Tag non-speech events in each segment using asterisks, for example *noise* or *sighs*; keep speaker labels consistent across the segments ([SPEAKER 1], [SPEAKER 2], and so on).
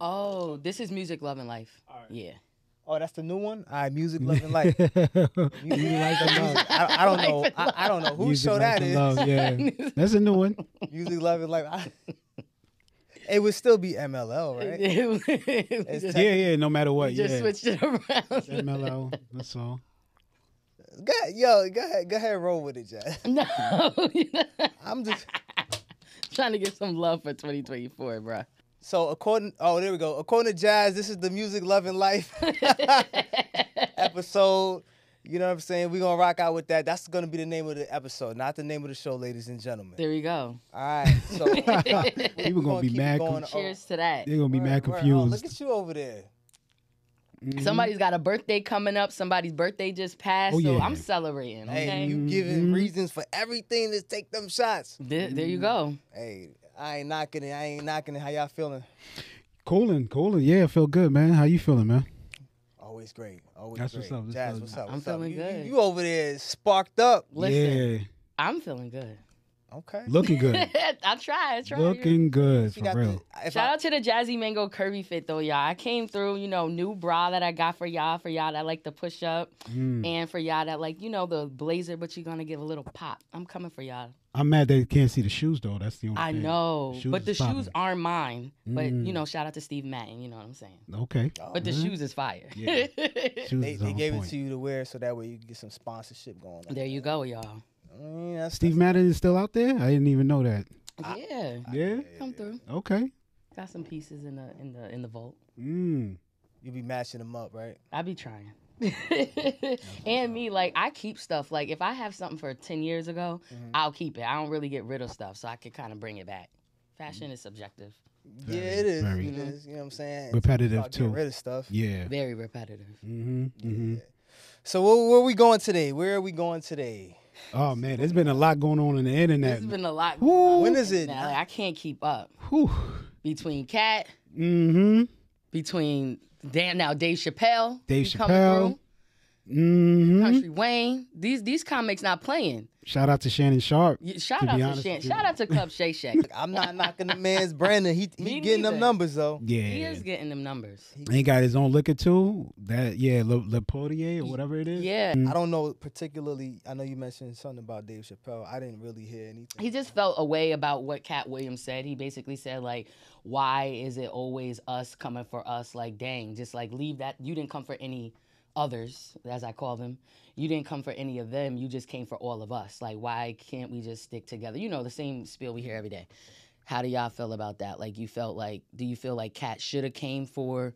[SPEAKER 1] Oh, this is music, love, and life. Yeah.
[SPEAKER 2] Oh, that's the new one. All right, music, love, and life. *laughs*
[SPEAKER 3] Music
[SPEAKER 2] Music, I, I don't know. I, I don't know whose show that is.
[SPEAKER 3] Love, yeah, *laughs* that's a new one.
[SPEAKER 2] Music, love, and life. I, it would still be MLL, right?
[SPEAKER 1] It's
[SPEAKER 2] It's
[SPEAKER 1] just,
[SPEAKER 3] Yeah, yeah. No matter what,
[SPEAKER 1] just
[SPEAKER 3] yeah.
[SPEAKER 1] switched it around.
[SPEAKER 3] MLL. That's all.
[SPEAKER 2] Go ahead, yo, go ahead, go ahead, roll with it, Jazz. *laughs*
[SPEAKER 1] no,
[SPEAKER 2] I'm just
[SPEAKER 1] trying to get some love for 2024, bro.
[SPEAKER 2] So according. Oh, there we go. According to Jazz, this is the music, loving life *laughs* episode. You know what I'm saying? We're gonna rock out with that. That's gonna be the name of the episode, not the name of the show, ladies and gentlemen.
[SPEAKER 1] There we go.
[SPEAKER 2] All right, so *laughs*
[SPEAKER 3] People gonna be
[SPEAKER 2] keep it
[SPEAKER 3] mad.
[SPEAKER 2] going.
[SPEAKER 3] con-
[SPEAKER 2] Oh,
[SPEAKER 1] Cheers to that.
[SPEAKER 3] They're gonna be mad
[SPEAKER 2] confused. word. Oh, look at you over there. Mm-hmm.
[SPEAKER 1] Somebody's got a birthday coming up. Somebody's birthday just passed.
[SPEAKER 3] Oh,
[SPEAKER 1] So
[SPEAKER 3] yeah.
[SPEAKER 1] I'm celebrating. Okay.
[SPEAKER 2] Hey, you giving mm-hmm. reasons for everything to take them shots.
[SPEAKER 1] there, there you go.
[SPEAKER 2] Hey, I ain't knocking it. I ain't knocking it. How y'all feeling?
[SPEAKER 3] Cooling, cooling. Yeah, feel good, man. How you feeling, man?
[SPEAKER 2] Always great. Always
[SPEAKER 3] That's
[SPEAKER 2] great.
[SPEAKER 3] what's up, that's
[SPEAKER 2] Jazz,
[SPEAKER 3] what's
[SPEAKER 2] what's up?
[SPEAKER 1] I'm
[SPEAKER 2] What's up?
[SPEAKER 1] feeling
[SPEAKER 2] You- you-
[SPEAKER 1] good.
[SPEAKER 2] You, over there sparked up.
[SPEAKER 1] Listen,
[SPEAKER 3] Yeah,
[SPEAKER 1] I'm feeling good.
[SPEAKER 2] Okay.
[SPEAKER 3] looking good. *laughs*
[SPEAKER 1] I try. I try.
[SPEAKER 3] looking good for real.
[SPEAKER 2] the-
[SPEAKER 1] Shout
[SPEAKER 2] I-
[SPEAKER 1] out to the Jaszy Mango Curvy fit though, y'all. I came through, you know, new bra that I got for y'all, for y'all that like the push up,
[SPEAKER 3] Mm.
[SPEAKER 1] and for y'all that like, you know, the blazer, but you're gonna give a little pop. I'm coming for y'all.
[SPEAKER 3] I'm mad they can't see the shoes though. That's the only.
[SPEAKER 1] I
[SPEAKER 3] thing.
[SPEAKER 1] know,
[SPEAKER 3] Shoes
[SPEAKER 1] but the
[SPEAKER 3] is
[SPEAKER 1] shoes aren't mine. But
[SPEAKER 3] Mm.
[SPEAKER 1] you know, shout out to Steve Madden. You know what I'm saying.
[SPEAKER 3] Okay.
[SPEAKER 1] But the shoes is fire.
[SPEAKER 3] Yeah. *laughs* Shoes
[SPEAKER 2] they,
[SPEAKER 3] is
[SPEAKER 2] they
[SPEAKER 3] on
[SPEAKER 2] gave
[SPEAKER 3] point.
[SPEAKER 2] it to you to wear so that way you can get some sponsorship going on.
[SPEAKER 1] there you go, y'all.
[SPEAKER 2] I mean, that's,
[SPEAKER 3] Steve Madden is still out there. I didn't even know that.
[SPEAKER 1] yeah,
[SPEAKER 3] Yeah.
[SPEAKER 1] come through.
[SPEAKER 3] Okay.
[SPEAKER 1] Got some pieces in the in the in the vault.
[SPEAKER 3] Mm.
[SPEAKER 2] you be matching them up, right?
[SPEAKER 1] I be trying. *laughs* and me, like I keep stuff. Like if I have something for ten years ago,
[SPEAKER 3] Mm-hmm.
[SPEAKER 1] I'll keep it. I don't really get rid of stuff, so I can kind of bring it back. Fashion is subjective,
[SPEAKER 2] yeah, it is.
[SPEAKER 3] very.
[SPEAKER 2] It is. You know what I'm saying?
[SPEAKER 3] Repetitive,
[SPEAKER 2] About getting
[SPEAKER 3] too.
[SPEAKER 2] Rid of stuff.
[SPEAKER 3] Yeah.
[SPEAKER 1] very repetitive.
[SPEAKER 3] Mm-hmm. Mm-hmm.
[SPEAKER 2] So where, where are we going today? Where are we going today?
[SPEAKER 3] Oh man, there's been a lot going on in the internet.
[SPEAKER 1] There's been a lot.
[SPEAKER 3] Woo.
[SPEAKER 2] When is it?
[SPEAKER 1] Now, like, I can't keep up
[SPEAKER 3] Whew.
[SPEAKER 1] between Katt,
[SPEAKER 3] Mm-hmm.
[SPEAKER 1] between Dan now Dave Chappelle,
[SPEAKER 3] Dave
[SPEAKER 1] he coming
[SPEAKER 3] Chappelle.
[SPEAKER 1] Through,
[SPEAKER 3] Mm-hmm.
[SPEAKER 1] Country Wayne. These these comics not playing.
[SPEAKER 3] Shout out to Shannon Sharpe.
[SPEAKER 1] Y- Shout
[SPEAKER 3] To
[SPEAKER 1] out to
[SPEAKER 3] honest
[SPEAKER 1] Shan. Shout out to Club Shay Shay.
[SPEAKER 2] I'm not knocking the man's Brandon. He he *laughs*
[SPEAKER 1] Me
[SPEAKER 2] getting them numbers though.
[SPEAKER 3] Yeah.
[SPEAKER 1] He is getting them numbers.
[SPEAKER 3] He got his own liquor too. That yeah, Le, Le Potier or whatever it is.
[SPEAKER 1] Yeah.
[SPEAKER 3] Mm.
[SPEAKER 2] I don't know particularly. I know you mentioned something about Dave Chappelle. I didn't really hear anything.
[SPEAKER 1] he just felt a way about what Katt Williams said. He basically said like, "Why is it always us coming for us? Like, dang, just like leave that. You didn't come for any others, as I call them. You didn't come for any of them. You just came for all of us. Like, why can't we just stick together? You know, the same spiel we hear every day. How do y'all feel about that? Like, you felt like, do you feel like Katt should have came for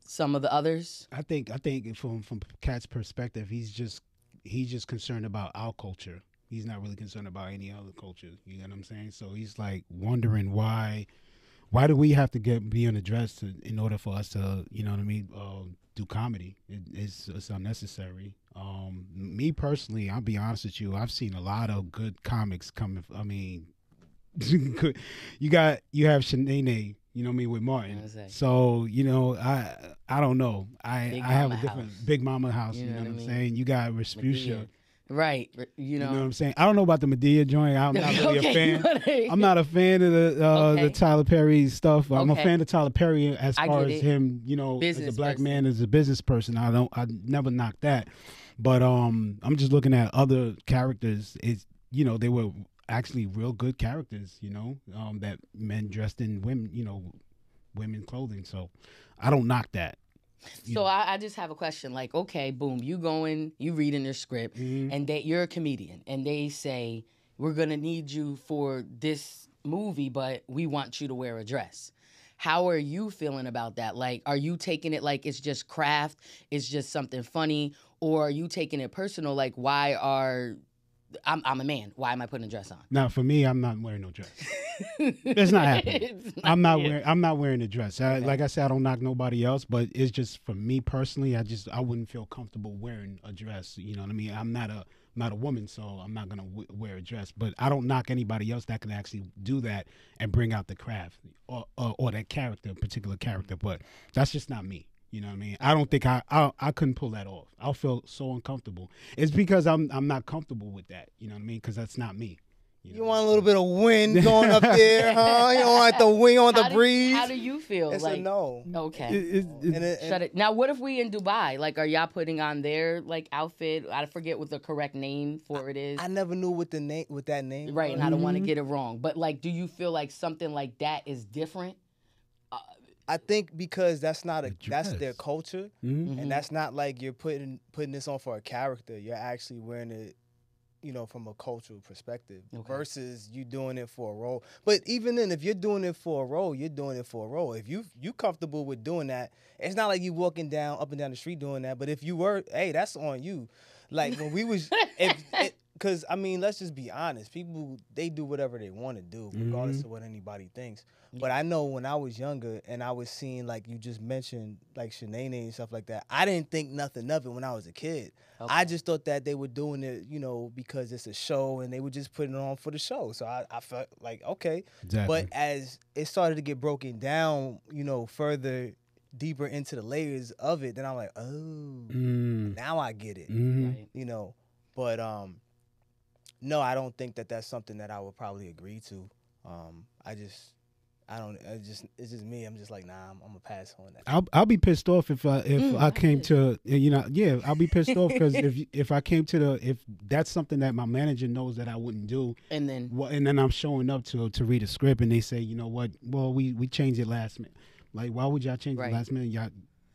[SPEAKER 1] some of the others?
[SPEAKER 3] I think I think from from Katt's perspective, he's just he's just concerned about our culture. He's not really concerned about any other culture. You know what I'm saying? So he's like wondering why why do we have to get be unaddressed to, in order for us to you know what I mean uh, do comedy? It, it's it's unnecessary. Um, me personally, I'll be honest with you. I've seen a lot of good comics coming. I mean, *laughs* you got you have Sheneneh, you know mean, with Martin.
[SPEAKER 1] like-
[SPEAKER 3] So you know, I I don't know. I I have a different
[SPEAKER 1] house.
[SPEAKER 3] Big Mama house.
[SPEAKER 1] You
[SPEAKER 3] You,
[SPEAKER 1] know
[SPEAKER 3] know,
[SPEAKER 1] what
[SPEAKER 3] what I'm
[SPEAKER 1] mean?
[SPEAKER 3] saying? You got. Rasputia.
[SPEAKER 1] Right. You
[SPEAKER 3] You
[SPEAKER 1] know.
[SPEAKER 3] know what I'm saying? I don't know about the Madea joint. I'm not *laughs* really
[SPEAKER 1] Okay,
[SPEAKER 3] a fan. I'm not a fan of the uh,
[SPEAKER 1] Okay.
[SPEAKER 3] the Tyler Perry stuff. I'm
[SPEAKER 1] Okay.
[SPEAKER 3] a fan of Tyler Perry as
[SPEAKER 1] I
[SPEAKER 3] far as him, you know,
[SPEAKER 1] Business
[SPEAKER 3] as a black
[SPEAKER 1] person.
[SPEAKER 3] man, as a business person. I don't, I never knock that. But um, I'm just looking at other characters. It's you know they were actually real good characters. You know, um, that men dressed in women, you know, women clothing. So I don't knock that.
[SPEAKER 1] So I, I just have a question. Like, okay, boom, you going, you reading their script,
[SPEAKER 3] Mhm.
[SPEAKER 1] and that you're a comedian, and they say we're gonna need you for this movie, but we want you to wear a dress. How are you feeling about that? Like, are you taking it like it's just craft, it's just something funny, or are you taking it personal? Like, why are I'm I'm a man. Why am I putting a dress on?
[SPEAKER 3] Now for me, I'm not wearing no dress. *laughs* It's not happening.
[SPEAKER 1] It's
[SPEAKER 3] I'm not wearing. I'm not wearing a dress. I, like I said, I don't knock nobody else, but it's just for me personally. I just I wouldn't feel comfortable wearing a dress. You know what I mean? I'm not a not a woman, so I'm not gonna w- wear a dress. But I don't knock anybody else that can actually do that and bring out the craft or or, or that character, particular character. But that's just not me. You know what I mean? I don't think I, I I couldn't pull that off. I'll feel so uncomfortable. It's because I'm I'm not comfortable with that. You know what I mean? Because that's not me.
[SPEAKER 2] You want a little bit of wind *laughs* going up there, huh? You don't want the wind on the
[SPEAKER 1] How do-
[SPEAKER 2] breeze.
[SPEAKER 1] How do you feel?
[SPEAKER 2] it's
[SPEAKER 1] like
[SPEAKER 2] a no.
[SPEAKER 1] Okay.
[SPEAKER 3] It- it- it-
[SPEAKER 2] And it-
[SPEAKER 1] Shut it. Now, what if we in Dubai? Like, are y'all putting on their like outfit? I forget what the correct name for it is.
[SPEAKER 2] I never knew what the name, with that name.
[SPEAKER 1] right, and I don't want to mm-hmm. get it wrong. But like, do you feel like something like that is different?
[SPEAKER 2] Uh, I think because that's not a that's their culture,
[SPEAKER 3] Mhm.
[SPEAKER 1] Mhm.
[SPEAKER 2] and that's not like you're putting putting this on for a character. You're actually wearing it, you know, from a cultural perspective
[SPEAKER 1] Okay.
[SPEAKER 2] versus you doing it for a role. But even then, if you're doing it for a role, you're doing it for a role. If you you comfortable with doing that, it's not like you walking down up and down the street doing that. But if you were, hey, that's on you. Like when we was, if, *laughs* because I mean, let's just be honest. People they do whatever they want to do, regardless
[SPEAKER 3] Mhm.
[SPEAKER 2] of what anybody thinks. But I know when I was younger and I was seeing like you just mentioned like Sheneneh and stuff like that, I didn't think nothing of it when I was a kid. I just thought that they were doing it, you know, because it's a show and they were just putting it on for the show. So I, I felt like okay.
[SPEAKER 3] Exactly.
[SPEAKER 2] But as it started to get broken down, you know, further deeper into the layers of it, then I'm like, oh,
[SPEAKER 3] Mm.
[SPEAKER 2] now I get it
[SPEAKER 3] Mhm.
[SPEAKER 1] Right.
[SPEAKER 2] you know. But um, no, I don't think that that's something that I would probably agree to. Um, I just, I don't. I just, it's just me. I'm just like, nah, I'm, I'm gonna pass on that.
[SPEAKER 3] I'll I'll be pissed off if I if
[SPEAKER 1] Mm,
[SPEAKER 3] I
[SPEAKER 1] I
[SPEAKER 3] came to you know yeah I'll be pissed off because if *laughs* if I came to the if that's something that my manager knows that I wouldn't do
[SPEAKER 1] And then
[SPEAKER 3] well, and then I'm showing up to to read a script and they say you know what well we we changed it last minute like why would y'all change
[SPEAKER 1] Right.
[SPEAKER 3] it last minute y'all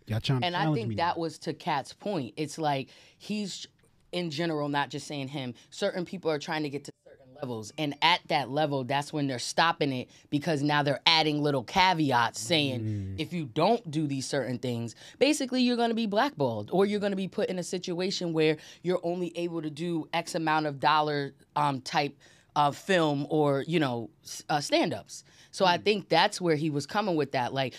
[SPEAKER 3] y'all trying to
[SPEAKER 1] and I think
[SPEAKER 3] me
[SPEAKER 1] that was to Katt's point. It's like he's in general, not just saying him. Certain people are trying to get to certain levels, and at that level, that's when they're stopping it because now they're adding little caveats saying if you don't do these certain things, basically you're going to be blackballed, or you're going to be put in a situation where you're only able to do X amount of dollar um, type of film or you know uh, stand-ups. So I think that's where he was coming with that, like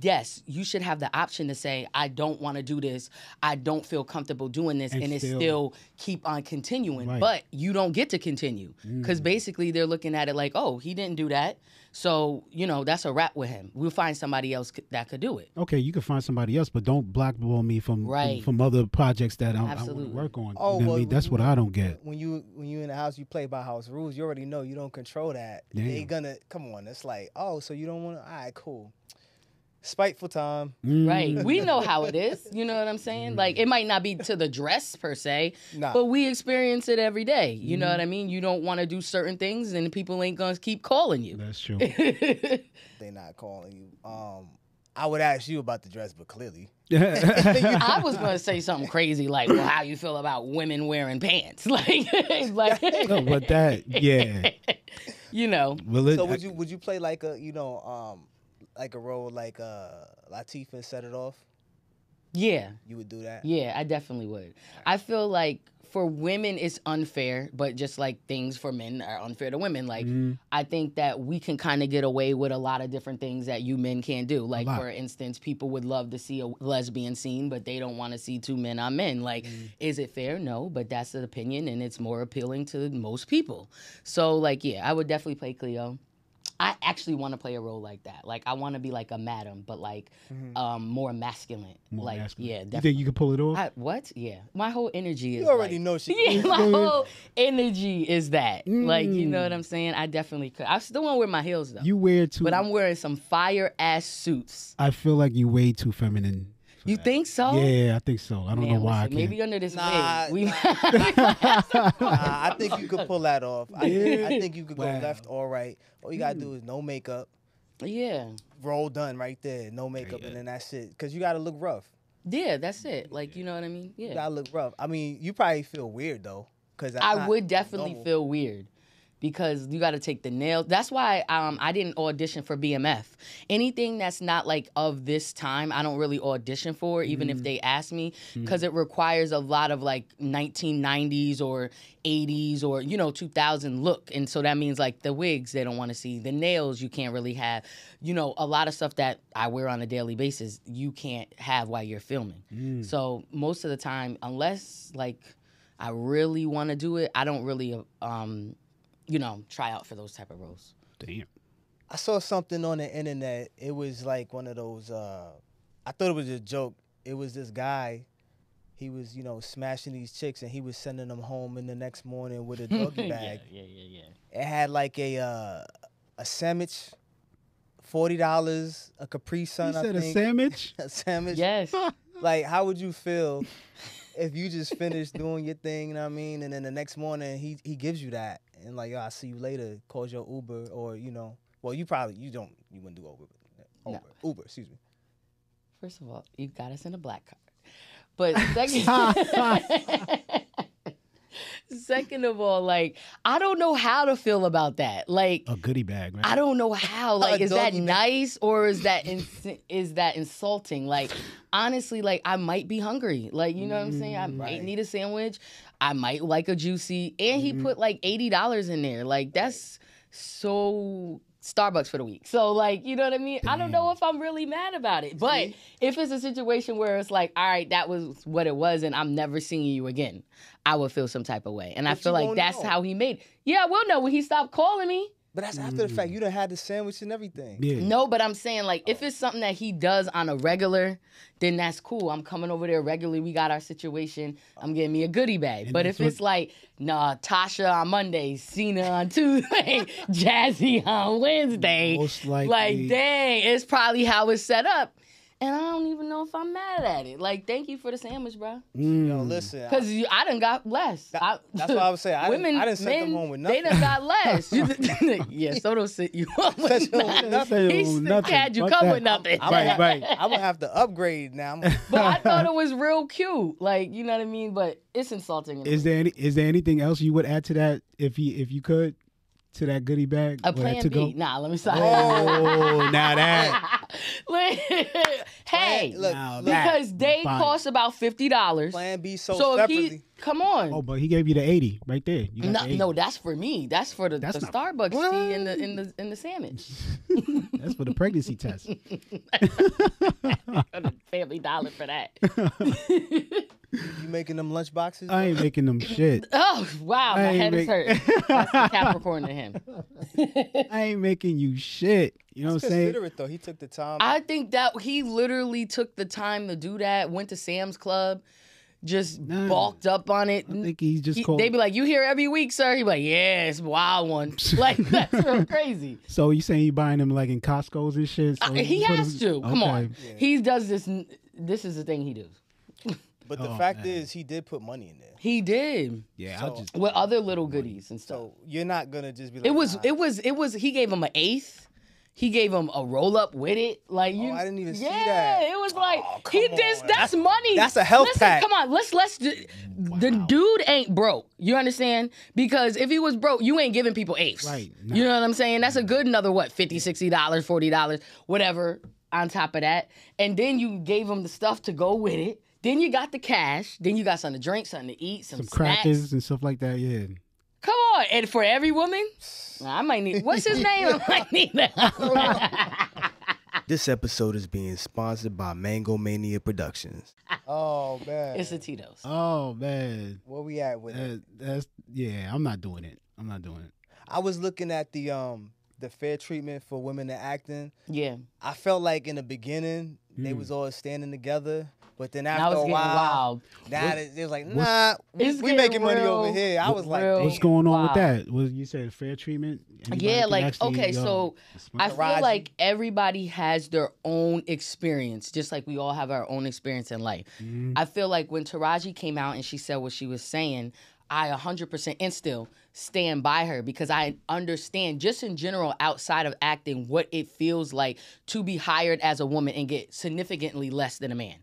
[SPEAKER 1] yes, you should have the option to say, I don't want to do this. I don't feel comfortable doing this. And,
[SPEAKER 3] And
[SPEAKER 1] it
[SPEAKER 3] still-
[SPEAKER 1] still keep on continuing.
[SPEAKER 3] Right.
[SPEAKER 1] But you don't get to continue. Because mm. basically they're looking at it like, oh, he didn't do that. So, you know, that's a wrap with him. We'll find somebody else c- that could do it.
[SPEAKER 3] okay you can find somebody else but don't blackball me from from-
[SPEAKER 1] Right.
[SPEAKER 3] from, other projects that I, I want
[SPEAKER 1] Absolutely.
[SPEAKER 3] to work on
[SPEAKER 2] Oh,
[SPEAKER 3] you know what I
[SPEAKER 2] well,
[SPEAKER 3] mean? that's what I don't get
[SPEAKER 2] When you when you in the house, you play by house rules. You already know you don't control that. They
[SPEAKER 3] Damn.
[SPEAKER 2] gonna come on. It's like, oh, so you don't want to? All right, cool. Spiteful time.
[SPEAKER 1] Right.
[SPEAKER 3] Mm.
[SPEAKER 1] We know how it *laughs* is. You know what I'm saying? Like, it might not be to the dress per se,
[SPEAKER 2] Nah.
[SPEAKER 1] but we experience it every day. You know what I mean? You don't want to do certain things, and people ain't going to keep calling you.
[SPEAKER 3] that's true *laughs*
[SPEAKER 2] They not calling you. Um, I would ask you about the dress, but clearly, *laughs*
[SPEAKER 1] I was gonna say something crazy like, "Well, how you feel about women wearing pants?" Like, like,
[SPEAKER 3] No, but that yeah
[SPEAKER 1] you know,
[SPEAKER 3] well it,
[SPEAKER 2] so would you would you play like a you know um like a role like uh Latifah and set it off?
[SPEAKER 1] yeah,
[SPEAKER 2] You would do that.
[SPEAKER 1] yeah, I definitely would. I feel like for women it's unfair, but just like things for men are unfair to women. Like,
[SPEAKER 3] Mm,
[SPEAKER 1] I think that we can kind of get away with a lot of different things that you men can't do. Like, for instance, people would love to see a lesbian scene, but they don't want to see two men on men. Like, is it fair? No, but that's an opinion, and it's more appealing to most people. So, like, yeah, I would definitely play Cleo. I actually want to play a role like that. Like, I want to be like a madam, but like um, more masculine.
[SPEAKER 3] more
[SPEAKER 1] like,
[SPEAKER 3] masculine.
[SPEAKER 1] yeah,
[SPEAKER 3] you think you could pull it off
[SPEAKER 1] I, what? Yeah, my whole energy is.
[SPEAKER 2] You already
[SPEAKER 1] like-
[SPEAKER 2] know she. *laughs*
[SPEAKER 1] yeah, my whole energy is that. Like, you know
[SPEAKER 3] Mm.
[SPEAKER 1] what I'm saying? I definitely could. I still want to wear my heels though.
[SPEAKER 3] you wear too
[SPEAKER 1] but I'm wearing some fire ass suits.
[SPEAKER 3] I feel like you way too feminine for
[SPEAKER 1] You
[SPEAKER 3] that.
[SPEAKER 1] think so?
[SPEAKER 3] yeah I think so I don't
[SPEAKER 1] Man,
[SPEAKER 3] know why
[SPEAKER 1] listen,
[SPEAKER 3] I can't
[SPEAKER 1] maybe under this
[SPEAKER 2] Nah,
[SPEAKER 1] wig. We
[SPEAKER 2] Nah, *laughs* I think you could pull that off. I,
[SPEAKER 3] Yeah.
[SPEAKER 2] I think you could go
[SPEAKER 3] Wow.
[SPEAKER 2] left or right. All you gotta do hmm. is no makeup,
[SPEAKER 1] yeah.
[SPEAKER 2] roll done right there, no makeup, and then that's it. Cause you gotta look rough.
[SPEAKER 1] Yeah, that's it. Like, you know what I mean?
[SPEAKER 2] You
[SPEAKER 1] Yeah.
[SPEAKER 2] gotta look rough. I mean, you probably feel weird though, cause
[SPEAKER 1] I would definitely
[SPEAKER 2] normal.
[SPEAKER 1] feel weird because you got to take the nails. That's why um, I didn't audition for BMF. Anything that's not like of this time, I don't really audition for, even if they ask me, because it requires a lot of like 1990s or 80s or you know 2000 look, and so that means like the wigs they don't want to see, the nails you can't really have, you know, a lot of stuff that I wear on a daily basis you can't have while you're filming.
[SPEAKER 3] Mm.
[SPEAKER 1] So most of the time, unless like I really want to do it, I don't really, um, you know, try out for those type of roles.
[SPEAKER 3] damn
[SPEAKER 2] I saw something on the internet. It was like one of those. uh I thought it was a joke. It was this guy. he was, you know, smashing these chicks, and he was sending them home in the next morning with a *laughs* doggy bag.
[SPEAKER 1] Yeah, yeah, yeah, yeah.
[SPEAKER 2] It had like a uh, a sandwich, forty dollars, a Capri Sun.
[SPEAKER 3] You
[SPEAKER 2] I
[SPEAKER 3] said a sandwich. *laughs*
[SPEAKER 2] a sandwich.
[SPEAKER 1] Yes. *laughs*
[SPEAKER 2] Like, how would you feel if you just finished doing your thing? You know what I mean? And then the next morning, he he gives you that, and like, yo, I'll see you later. Calls your Uber, or you know, well, you probably you don't you wouldn't do Uber,
[SPEAKER 1] No.
[SPEAKER 2] Uber, Uber, excuse me.
[SPEAKER 1] First of all, you got us in a black car. But second, *laughs* *laughs* second of all, like I don't know how to feel about that. Like
[SPEAKER 3] A goodie bag, right?
[SPEAKER 1] I don't know how. *laughs* Like, is that nice or is that ins- is that insulting? Like, honestly, like I might be hungry. Like, you know what I'm saying? I might
[SPEAKER 2] Right.
[SPEAKER 1] need a sandwich. I might like a juicy, and he put like eighty dollars in there. Like, that's so Starbucks for the week. So, like, you know what I mean? I don't know if I'm really mad about it, but
[SPEAKER 2] See?
[SPEAKER 1] if it's a situation where it's like, all right, that was what it was, and I'm never seeing you again, I would feel some type of way, and I feel like that's
[SPEAKER 2] know.
[SPEAKER 1] how he made. Yeah, I will know when he stopped calling me.
[SPEAKER 2] But that's after the fact. Mm. You done had the sandwich and everything.
[SPEAKER 3] Yeah.
[SPEAKER 1] No, but I'm saying like if oh. it's something that he does on a regular, then that's cool. I'm coming over there regularly. We got our situation. I'm getting me a goodie bag.
[SPEAKER 3] And
[SPEAKER 1] but
[SPEAKER 3] that's
[SPEAKER 1] if it's like, nah, Tasha on Monday, Cena on *laughs* Tuesday, *laughs* Jaszy on Wednesday,
[SPEAKER 3] Most likely.
[SPEAKER 1] like dang, it's probably how it's set up. And I don't even know if I'm mad at it. Like, thank you for the sandwich, bro.
[SPEAKER 3] Mm.
[SPEAKER 2] Yo, listen.
[SPEAKER 1] Because I done got less. I,
[SPEAKER 2] that's what I was saying. I didn't-
[SPEAKER 1] women,
[SPEAKER 2] I didn't send them home with nothing.
[SPEAKER 1] They
[SPEAKER 2] nothing.
[SPEAKER 1] done got less. You- *laughs* *laughs* yeah, so don't sit you up with
[SPEAKER 2] home with
[SPEAKER 1] nothing.
[SPEAKER 2] nothing.
[SPEAKER 1] He
[SPEAKER 3] Nothing.
[SPEAKER 1] had you
[SPEAKER 3] Fuck
[SPEAKER 1] come
[SPEAKER 3] that.
[SPEAKER 1] with nothing.
[SPEAKER 2] I'm
[SPEAKER 3] Right,
[SPEAKER 2] gonna,
[SPEAKER 3] right. *laughs*
[SPEAKER 2] I'm gonna have to upgrade now. I'm-
[SPEAKER 1] But I thought it was real cute. Like, you know what I mean? But it's insulting.
[SPEAKER 3] Is
[SPEAKER 1] way.
[SPEAKER 3] there any, is there anything else you would add to that if you if you could to that goodie bag?
[SPEAKER 1] a
[SPEAKER 3] or that
[SPEAKER 1] plan
[SPEAKER 3] to
[SPEAKER 1] B?
[SPEAKER 3] go?
[SPEAKER 1] Nah, let me stop.
[SPEAKER 3] Oh, now that *laughs*
[SPEAKER 1] hey,
[SPEAKER 2] Look,
[SPEAKER 3] Now
[SPEAKER 2] look,
[SPEAKER 3] that-
[SPEAKER 1] because they
[SPEAKER 3] fine.
[SPEAKER 1] cost about fifty dollars.
[SPEAKER 2] Plan B so,
[SPEAKER 1] So if
[SPEAKER 2] separately.
[SPEAKER 1] he come on,
[SPEAKER 3] Oh, but he gave you the eighty right there. You got
[SPEAKER 1] no,
[SPEAKER 3] the 80.
[SPEAKER 1] no, that's for me. That's for the,
[SPEAKER 3] That's
[SPEAKER 1] the
[SPEAKER 3] not-
[SPEAKER 1] Starbucks
[SPEAKER 3] What?
[SPEAKER 1] tea and the in the in the sandwich. *laughs*
[SPEAKER 3] That's for the pregnancy test. *laughs*
[SPEAKER 1] Go to Family Dollar for that.
[SPEAKER 2] You making them lunch boxes?
[SPEAKER 3] I ain't making them shit. *laughs*
[SPEAKER 1] oh wow, my
[SPEAKER 3] I ain't
[SPEAKER 1] head is hurt. That's the Capricorn to him. *laughs*
[SPEAKER 3] I ain't making you shit. You know
[SPEAKER 2] That's
[SPEAKER 3] what I'm saying?
[SPEAKER 2] considerate though. He took the time.
[SPEAKER 1] I think that he literally took the time to do that. Went to Sam's Club, just
[SPEAKER 3] Nah.
[SPEAKER 1] balked up on it.
[SPEAKER 3] I think he's just
[SPEAKER 1] He-
[SPEAKER 3] called.
[SPEAKER 1] they be like, "You here every week, sir?" He'd be like, "Yeah, it's a wild one." *laughs* like that's real crazy.
[SPEAKER 3] so you saying you buying them like in Costco's and shit? So
[SPEAKER 1] Uh, he has
[SPEAKER 3] them-
[SPEAKER 1] to. Come on,
[SPEAKER 2] Yeah.
[SPEAKER 1] he does this. This is the thing he does.
[SPEAKER 2] But the
[SPEAKER 3] Oh,
[SPEAKER 2] fact
[SPEAKER 3] man.
[SPEAKER 2] is, he did put money in there.
[SPEAKER 1] He did
[SPEAKER 3] Yeah,
[SPEAKER 2] So-
[SPEAKER 3] I'll just.
[SPEAKER 1] with other little goodies and stuff.
[SPEAKER 2] So you're not gonna just be like.
[SPEAKER 1] it was.
[SPEAKER 2] nah.
[SPEAKER 1] It was. It was. He gave him an eighth. He gave him a roll up with it. Like oh, you.
[SPEAKER 2] Oh, I didn't even see
[SPEAKER 1] yeah,
[SPEAKER 2] that.
[SPEAKER 1] it was like
[SPEAKER 2] Oh,
[SPEAKER 1] he
[SPEAKER 2] come
[SPEAKER 1] did. That's, money.
[SPEAKER 2] that's a health
[SPEAKER 1] Listen,
[SPEAKER 2] pack.
[SPEAKER 1] Come on, let's let's. do- The dude ain't broke. You understand? Because if he was broke, you ain't giving people eighths.
[SPEAKER 3] Right.
[SPEAKER 1] You know what I'm saying? That's a good another what 50 60 dollars, forty dollars, whatever. On top of that, and then you gave him the stuff to go with it. Then you got the cash. Then you got something to drink, something to eat, some,
[SPEAKER 3] Some crackers and stuff like that. Yeah.
[SPEAKER 1] Come on, and for every woman, *sighs* I might need. What's his name? I might *laughs* need that. *laughs*
[SPEAKER 2] This episode is being sponsored by Mango Mania Productions. Oh man,
[SPEAKER 1] it's the Tito's.
[SPEAKER 3] Oh man.
[SPEAKER 2] where we at with it?
[SPEAKER 3] That's yeah. I'm not doing it. I'm not doing it.
[SPEAKER 2] I was looking at the um the fair treatment for women in acting.
[SPEAKER 1] Yeah,
[SPEAKER 2] I felt like in the beginning they
[SPEAKER 3] Mm.
[SPEAKER 2] was all standing together, but then after
[SPEAKER 1] now
[SPEAKER 2] a while,
[SPEAKER 1] wild.
[SPEAKER 2] now they, they was like, nah, we,
[SPEAKER 1] It's
[SPEAKER 2] we
[SPEAKER 1] getting
[SPEAKER 2] making money over here. I was like,
[SPEAKER 1] real-
[SPEAKER 3] What's going on
[SPEAKER 1] Wow.
[SPEAKER 3] with that? Was you said fair treatment? Anybody
[SPEAKER 1] Yeah,
[SPEAKER 3] can
[SPEAKER 1] like
[SPEAKER 3] actually,
[SPEAKER 1] okay, so I feel
[SPEAKER 2] Taraji.
[SPEAKER 1] like everybody has their own experience, just like we all have our own experience in life.
[SPEAKER 3] Mhm.
[SPEAKER 1] I feel like when Taraji came out and she said what she was saying, I 100% and still stand by her because I understand just in general outside of acting what it feels like to be hired as a woman and get significantly less than a man.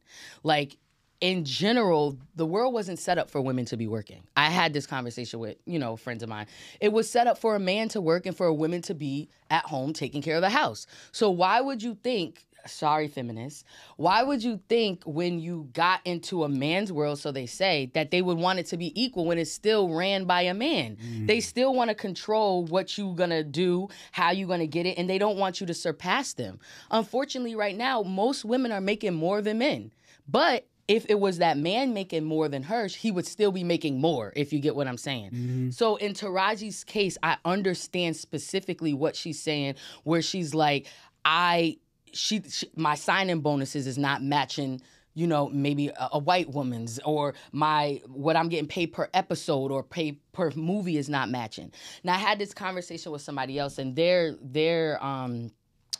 [SPEAKER 1] Like in general, the world wasn't set up for women to be working. I had this conversation with, you know, friends of mine. It was set up for a man to work and for a woman to be at home taking care of the house. So why would you think, sorry feminists, why would you think when you got into a man's world, so they say, that they would want it to be equal when it's still ran by a man? Mm. They still want to control what you're gonna do, how you're gonna get it, and they don't want you to surpass them. Unfortunately, right now, most women are making more than men. But if it was that man making more than her, he would still be making more, if you get what I'm saying. Mm-hmm. So in Taraji's case, I understand specifically what she's saying, where she's like, I she, she my signing bonuses is not matching you know, maybe a, a white woman's or my what I'm getting paid per episode or pay per movie is not matching. Now I had this conversation with somebody else and their their um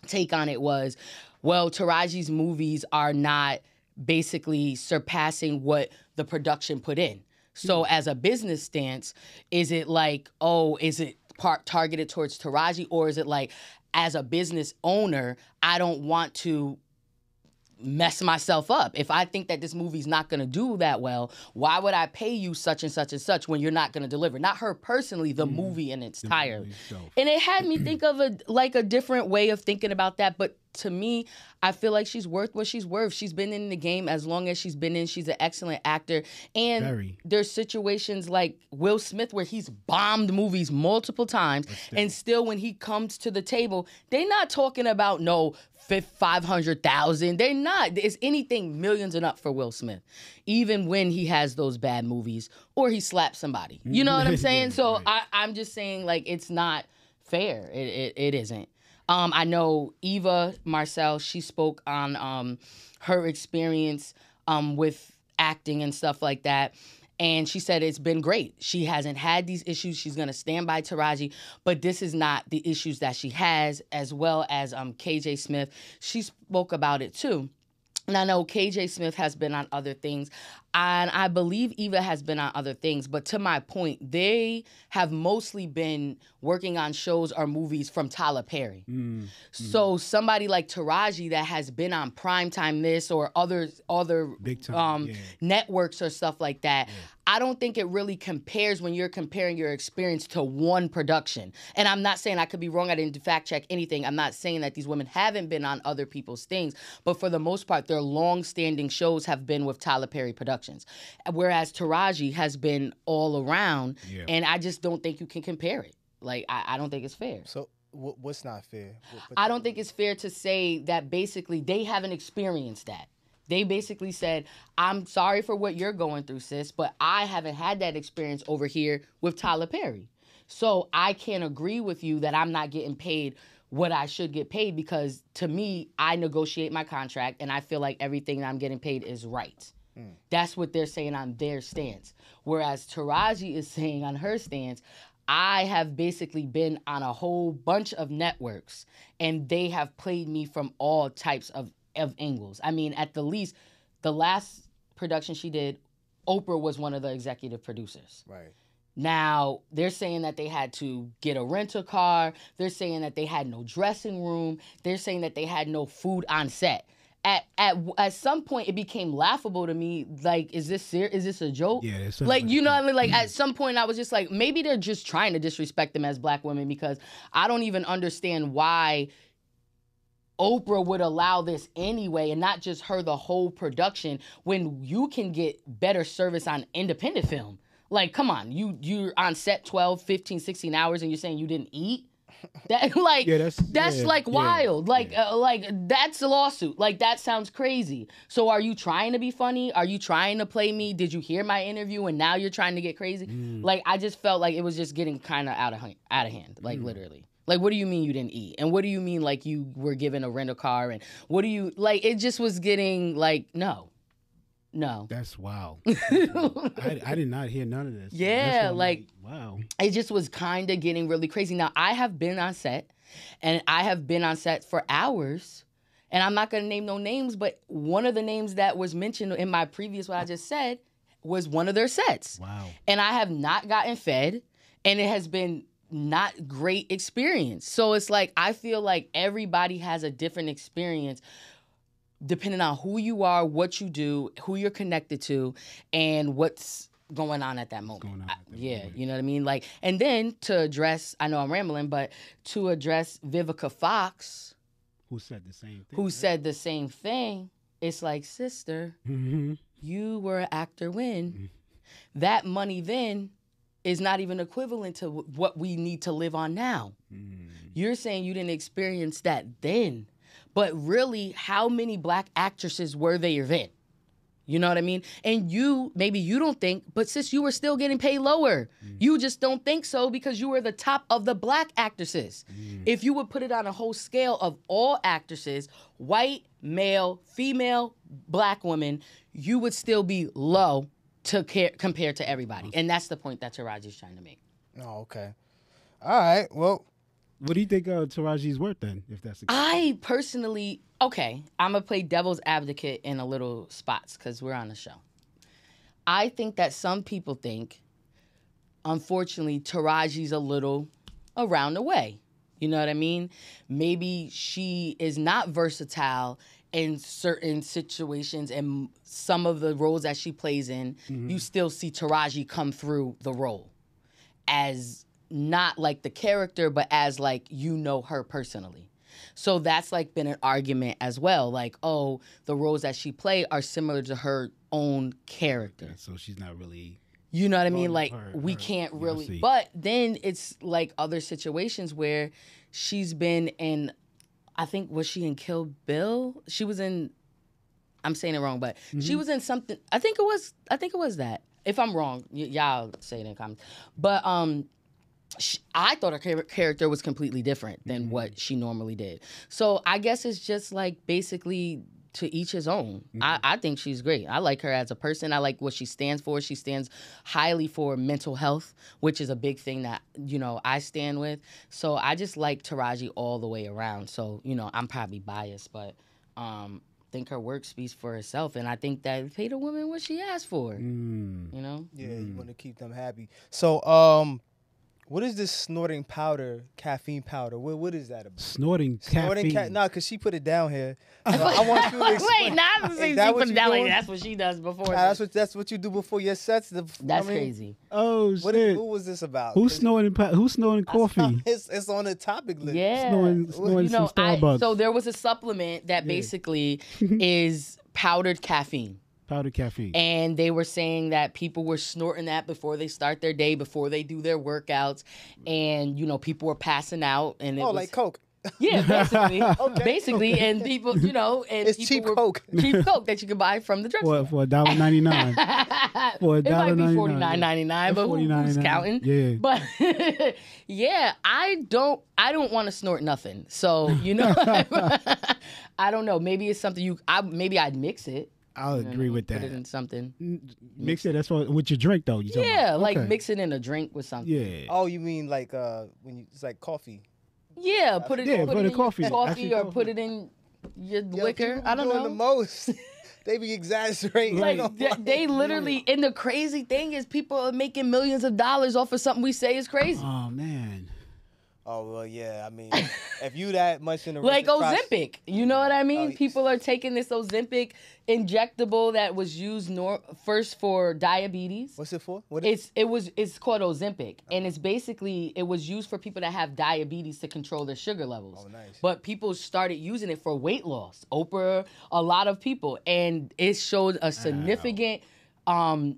[SPEAKER 1] take on it was, well, Taraji's movies are not basically surpassing what the production put in. So as a business stance, is it like, oh, is it part targeted towards Taraji or is it like as a business owner, I don't want to mess myself up. If I think that this movie's not going to do that well, why would I pay you such and such and such when you're not going to deliver? Not her personally, the mm-hmm. movie in its
[SPEAKER 3] itself.
[SPEAKER 1] And it had me think of a like a different way of thinking about that, but to me, I feel like she's worth what she's worth. She's been in the game as long as she's been in. She's an excellent actor. And
[SPEAKER 3] Very.
[SPEAKER 1] there's situations like Will Smith where he's bombed movies multiple times and still when he comes to the table, they're not talking about no 500,000. They're not. It's anything millions and up for Will Smith. Even when he has those bad movies or he slaps somebody. You know what I'm *laughs* saying? So I, I'm just saying like it's not fair. It, it, it isn't. Um, I know Eva Marcille, she spoke on um, her experience um, with acting and stuff like that. And she said it's been great. She hasn't had these issues. She's gonna stand by Taraji, but this is not the issues that she has, as well as um, KJ Smith. She spoke about it too. And I know KJ Smith has been on other things, and I believe Eva has been on other things. But to my point, they have mostly been working on shows or movies from Tyler Perry. So somebody like Taraji that has been on Primetime This or other other
[SPEAKER 3] Big time,
[SPEAKER 1] um,
[SPEAKER 3] yeah.
[SPEAKER 1] networks or stuff like that. I don't think it really compares when you're comparing your experience to one production. And I'm not saying I could be wrong. I didn't fact check anything. I'm not saying that these women haven't been on other people's things, but for the most part, their long-standing shows have been with Tyler Perry Productions, whereas Taraji has been all around.
[SPEAKER 3] Yeah.
[SPEAKER 1] And I just don't think you can compare it. Like I, I don't think it's fair.
[SPEAKER 2] So wh- what's not fair? What- what-
[SPEAKER 1] I don't think it's fair to say that basically they haven't experienced that. They basically said, I'm sorry for what you're going through, sis, but I haven't had that experience over here with Tyler Perry. So I can't agree with you that I'm not getting paid what I should get paid because to me, I negotiate my contract and I feel like everything that I'm getting paid is right. Mm. That's what they're saying on their stance. Whereas Taraji is saying on her stance, I have basically been on a whole bunch of networks and they have played me from all types of, of angles. I mean, at the least, the last production she did, Oprah was one of the executive producers.
[SPEAKER 2] right.
[SPEAKER 1] Now, they're saying that they had to get a rental car. They're saying that they had no dressing room. They're saying that they had no food on set. At, at at some point, it became laughable to me. Like, is this ser- is this a joke?
[SPEAKER 3] Yeah,
[SPEAKER 1] like
[SPEAKER 3] like
[SPEAKER 1] you know what I mean. Like at some point, I was just like, maybe they're just trying to disrespect them as black women because I don't even understand why Oprah would allow this anyway and not just her the whole production when you can get better service on independent film. Like come on, you you're on set 12, 15, 16 hours and you're saying you didn't eat? *laughs* That like
[SPEAKER 3] Yeah, that's-
[SPEAKER 1] that's
[SPEAKER 3] yeah,
[SPEAKER 1] like
[SPEAKER 3] yeah,
[SPEAKER 1] wild. Like uh, like that's a lawsuit. Like that sounds crazy. So are you trying to be funny? Are you trying to play me? Did you hear my interview and now you're trying to get crazy?
[SPEAKER 3] Mm.
[SPEAKER 1] Like I just felt like it was just getting kind of out of hand, out of hand. Like
[SPEAKER 3] Mm.
[SPEAKER 1] literally. Like what do you mean you didn't eat? And what do you mean like you were given a rental car and what do you like it just was getting like no. No.
[SPEAKER 3] That's wow. *laughs* I, I did not hear none of this.
[SPEAKER 1] Yeah,
[SPEAKER 3] I'm
[SPEAKER 1] like-
[SPEAKER 3] wow.
[SPEAKER 1] it just was kind of getting really crazy. Now, I have been on set and I have been on set for hours. And I'm not going to name no names, but one of the names that was mentioned in my previous, what I just said, was one of their sets.
[SPEAKER 3] Wow.
[SPEAKER 1] And I have not gotten fed, and it has been not great experience. So it's like I feel like everybody has a different experience depending on who you are, what you do, who you're connected to, and what's going on at that moment.
[SPEAKER 3] at that
[SPEAKER 1] yeah,
[SPEAKER 3] moment.
[SPEAKER 1] you know what I mean? Like, and then to address, I know I'm rambling, but to address Vivica Fox,
[SPEAKER 3] Who said the same thing?
[SPEAKER 1] who said the same thing, it's like, sister,
[SPEAKER 3] hmm
[SPEAKER 1] you were an actor when that money then is not even equivalent to what we need to live on now. You're saying you didn't experience that then, but really, how many black actresses were there then? You know what I mean? And you, maybe you don't think, but sis, you were still getting paid lower. Mm. You just don't think so because you were the top of the black actresses. Mm. If you would put it on a whole scale of all actresses, white, male, female, black woman, you would still be low to care, compared to everybody, mm. and that's the point that Taraji's trying to make.
[SPEAKER 2] Oh, okay. All right. Well,
[SPEAKER 3] What do you think uh, Taraji's worth then? If that's the case?
[SPEAKER 1] I personally, okay, I'm gonna play devil's advocate in a little spots because we're on the show. I think that some people think, unfortunately, Taraji's a little around the way. You know what I mean? Maybe she is not versatile in certain situations and some of the roles that she plays in, you still see Taraji come through the role as not like the character, but as like you know her personally. So that's like been an argument as well. Like, oh, the roles that she played are similar to her own character.
[SPEAKER 3] so she's not really.
[SPEAKER 1] You know what I mean? Like
[SPEAKER 3] her-
[SPEAKER 1] we
[SPEAKER 3] her-
[SPEAKER 1] can't really.
[SPEAKER 3] see.
[SPEAKER 1] But then it's like other situations where she's been in. I think was she in Kill Bill? She was in. I'm saying it wrong, but
[SPEAKER 3] Mm-hmm.
[SPEAKER 1] she was in something. I think it was. I think it was that. If I'm wrong, y- y'all say it in comments. But um, sh I thought her character was completely different than
[SPEAKER 3] Mm-hmm.
[SPEAKER 1] what she normally did. So I guess it's just like basically to each his own.
[SPEAKER 3] Mm-hmm.
[SPEAKER 1] I, I think she's great. I like her as a person. I like what she stands for. She stands highly for mental health, which is a big thing that you know I stand with. So I just like Taraji all the way around. So you know I'm probably biased, but um, think her work speaks for herself, and I think that pay the woman what she asked for.
[SPEAKER 3] Mm.
[SPEAKER 1] You know.
[SPEAKER 2] yeah,
[SPEAKER 3] Mm.
[SPEAKER 2] you want to keep them happy. So, um, what is this snorting powder, caffeine powder? What what is that about?
[SPEAKER 3] Snorting
[SPEAKER 2] Snorting
[SPEAKER 3] caffeine.
[SPEAKER 2] ca- nah, cause she put it down here. *laughs* So I want you to explain.
[SPEAKER 1] Wait, now I'm
[SPEAKER 2] Is that
[SPEAKER 1] she
[SPEAKER 2] what
[SPEAKER 1] put it
[SPEAKER 2] you
[SPEAKER 1] down like that's what she does before.
[SPEAKER 2] Nah, that's what that's what you do before your sets. The,
[SPEAKER 1] That's
[SPEAKER 2] I mean,
[SPEAKER 1] crazy.
[SPEAKER 3] Oh
[SPEAKER 2] What,
[SPEAKER 3] shit!
[SPEAKER 2] is, what was this about?
[SPEAKER 3] Who's
[SPEAKER 2] 'Cause
[SPEAKER 3] snorting? Pa- who's snorting coffee? *laughs*
[SPEAKER 2] It's it's on the topic list.
[SPEAKER 1] Yeah.
[SPEAKER 3] Snorting, snorting
[SPEAKER 1] you know,
[SPEAKER 3] some
[SPEAKER 1] I, so there was a supplement that basically *laughs* is powdered caffeine.
[SPEAKER 3] Powdered caffeine.
[SPEAKER 1] And they were saying that people were snorting that before they start their day, before they do their workouts. And, you know, people were passing out. And it
[SPEAKER 2] Oh,
[SPEAKER 1] was,
[SPEAKER 2] like Coke.
[SPEAKER 1] Yeah, *laughs* basically. *laughs* Basically. And people, you know, and
[SPEAKER 2] It's cheap
[SPEAKER 1] were,
[SPEAKER 2] Coke.
[SPEAKER 1] Cheap *laughs* Coke that you can buy from the drugstore.
[SPEAKER 3] for for a dollar ninety nine. For a
[SPEAKER 1] it might be
[SPEAKER 3] $1.99,
[SPEAKER 1] forty nine ninety nine, but who, who's
[SPEAKER 3] $49.99,
[SPEAKER 1] counting?
[SPEAKER 3] yeah.
[SPEAKER 1] But yeah, I don't I don't want to snort nothing. So you know, I don't know. Maybe it's something you. I maybe I'd mix it.
[SPEAKER 3] I'll
[SPEAKER 1] you know what I
[SPEAKER 3] agree
[SPEAKER 1] mean?
[SPEAKER 3] with
[SPEAKER 1] Put
[SPEAKER 3] that.
[SPEAKER 1] it in something.
[SPEAKER 3] Mix it. That's what with your drink though. You
[SPEAKER 1] Yeah,
[SPEAKER 3] about?
[SPEAKER 1] like
[SPEAKER 3] Okay.
[SPEAKER 1] mix it in a drink with something.
[SPEAKER 3] Yeah.
[SPEAKER 2] Oh, you mean like uh when you it's like coffee?
[SPEAKER 1] Yeah, put it.
[SPEAKER 3] Yeah,
[SPEAKER 1] put
[SPEAKER 3] put
[SPEAKER 1] it
[SPEAKER 3] in
[SPEAKER 1] in
[SPEAKER 3] coffee.
[SPEAKER 1] your coffee
[SPEAKER 3] Actually,
[SPEAKER 1] or
[SPEAKER 3] coffee.
[SPEAKER 1] put it in your
[SPEAKER 2] Yo,
[SPEAKER 1] liquor. I don't
[SPEAKER 2] doing
[SPEAKER 1] know.
[SPEAKER 2] the most. *laughs* they be exaggerating.
[SPEAKER 1] like they, they literally, and the crazy thing is, people are making millions of dollars off of something we say is crazy.
[SPEAKER 3] Oh man.
[SPEAKER 2] Oh well, yeah. I mean, *laughs* if you that much in the
[SPEAKER 1] like Ozempic. You know what I mean?
[SPEAKER 2] Oh.
[SPEAKER 1] People are taking this Ozempic injectable that was used nor- first for diabetes.
[SPEAKER 2] What's it for? What is
[SPEAKER 1] It's it was it's called Ozempic, and it's basically it was used for people that have diabetes to control their sugar levels.
[SPEAKER 2] Oh, nice.
[SPEAKER 1] But people started using it for weight loss. Oprah, a lot of people, and it showed a significant, um,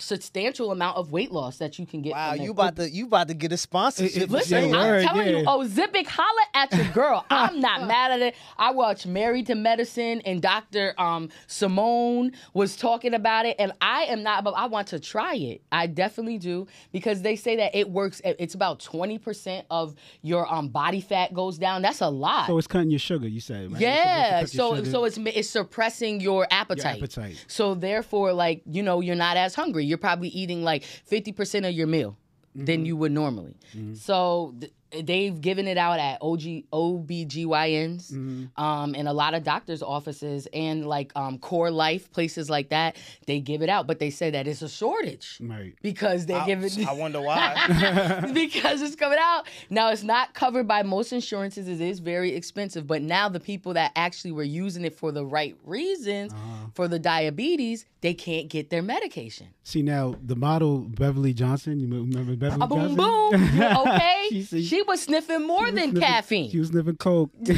[SPEAKER 1] substantial amount of weight loss that you can get.
[SPEAKER 2] Wow,
[SPEAKER 1] from
[SPEAKER 2] you about to you about to get a sponsorship.
[SPEAKER 3] It- it-
[SPEAKER 1] Listen, I'm
[SPEAKER 3] word,
[SPEAKER 1] telling you,
[SPEAKER 3] yeah.
[SPEAKER 1] oh, Zipic, holla at your girl. *laughs* I'm not mad at it. I watched Married to Medicine, and Dr. Um, Simone was talking about it, and I am not, but I want to try it. I definitely do because they say that it works. It's about 20% of your um body fat goes down. That's a lot.
[SPEAKER 3] So it's cutting your sugar. You said. Right?
[SPEAKER 1] Yeah, so
[SPEAKER 3] to cut your
[SPEAKER 1] so it's it's suppressing your appetite.
[SPEAKER 3] appetite.
[SPEAKER 1] So therefore, like you know, you're not as hungry. You're probably eating like fifty percent of your meal
[SPEAKER 3] Mm-hmm.
[SPEAKER 1] than you would normally. So th- they've given it out at OG OBGYNs
[SPEAKER 3] Mm-hmm.
[SPEAKER 1] um, and a lot of doctors' offices and like um, Core Life places like that. They give it out, but they say that it's a shortage
[SPEAKER 3] Right.
[SPEAKER 1] because they
[SPEAKER 2] I,
[SPEAKER 1] give it.
[SPEAKER 2] I *laughs* wonder why. *laughs* *laughs*
[SPEAKER 1] because it's coming out. Now it's not covered by most insurances. It is very expensive. But now the people that actually were using it for the right reasons,
[SPEAKER 3] Uh-huh.
[SPEAKER 1] for the diabetes, they can't get their medication.
[SPEAKER 3] See now the model Beverly Johnson. You remember Beverly
[SPEAKER 1] A boom
[SPEAKER 3] Johnson?
[SPEAKER 1] boom. You okay?
[SPEAKER 3] She
[SPEAKER 1] she,
[SPEAKER 3] said-
[SPEAKER 1] was sniffing more
[SPEAKER 3] was
[SPEAKER 1] than
[SPEAKER 3] sniffing-
[SPEAKER 1] caffeine.
[SPEAKER 3] She was sniffing coke. *laughs* *laughs*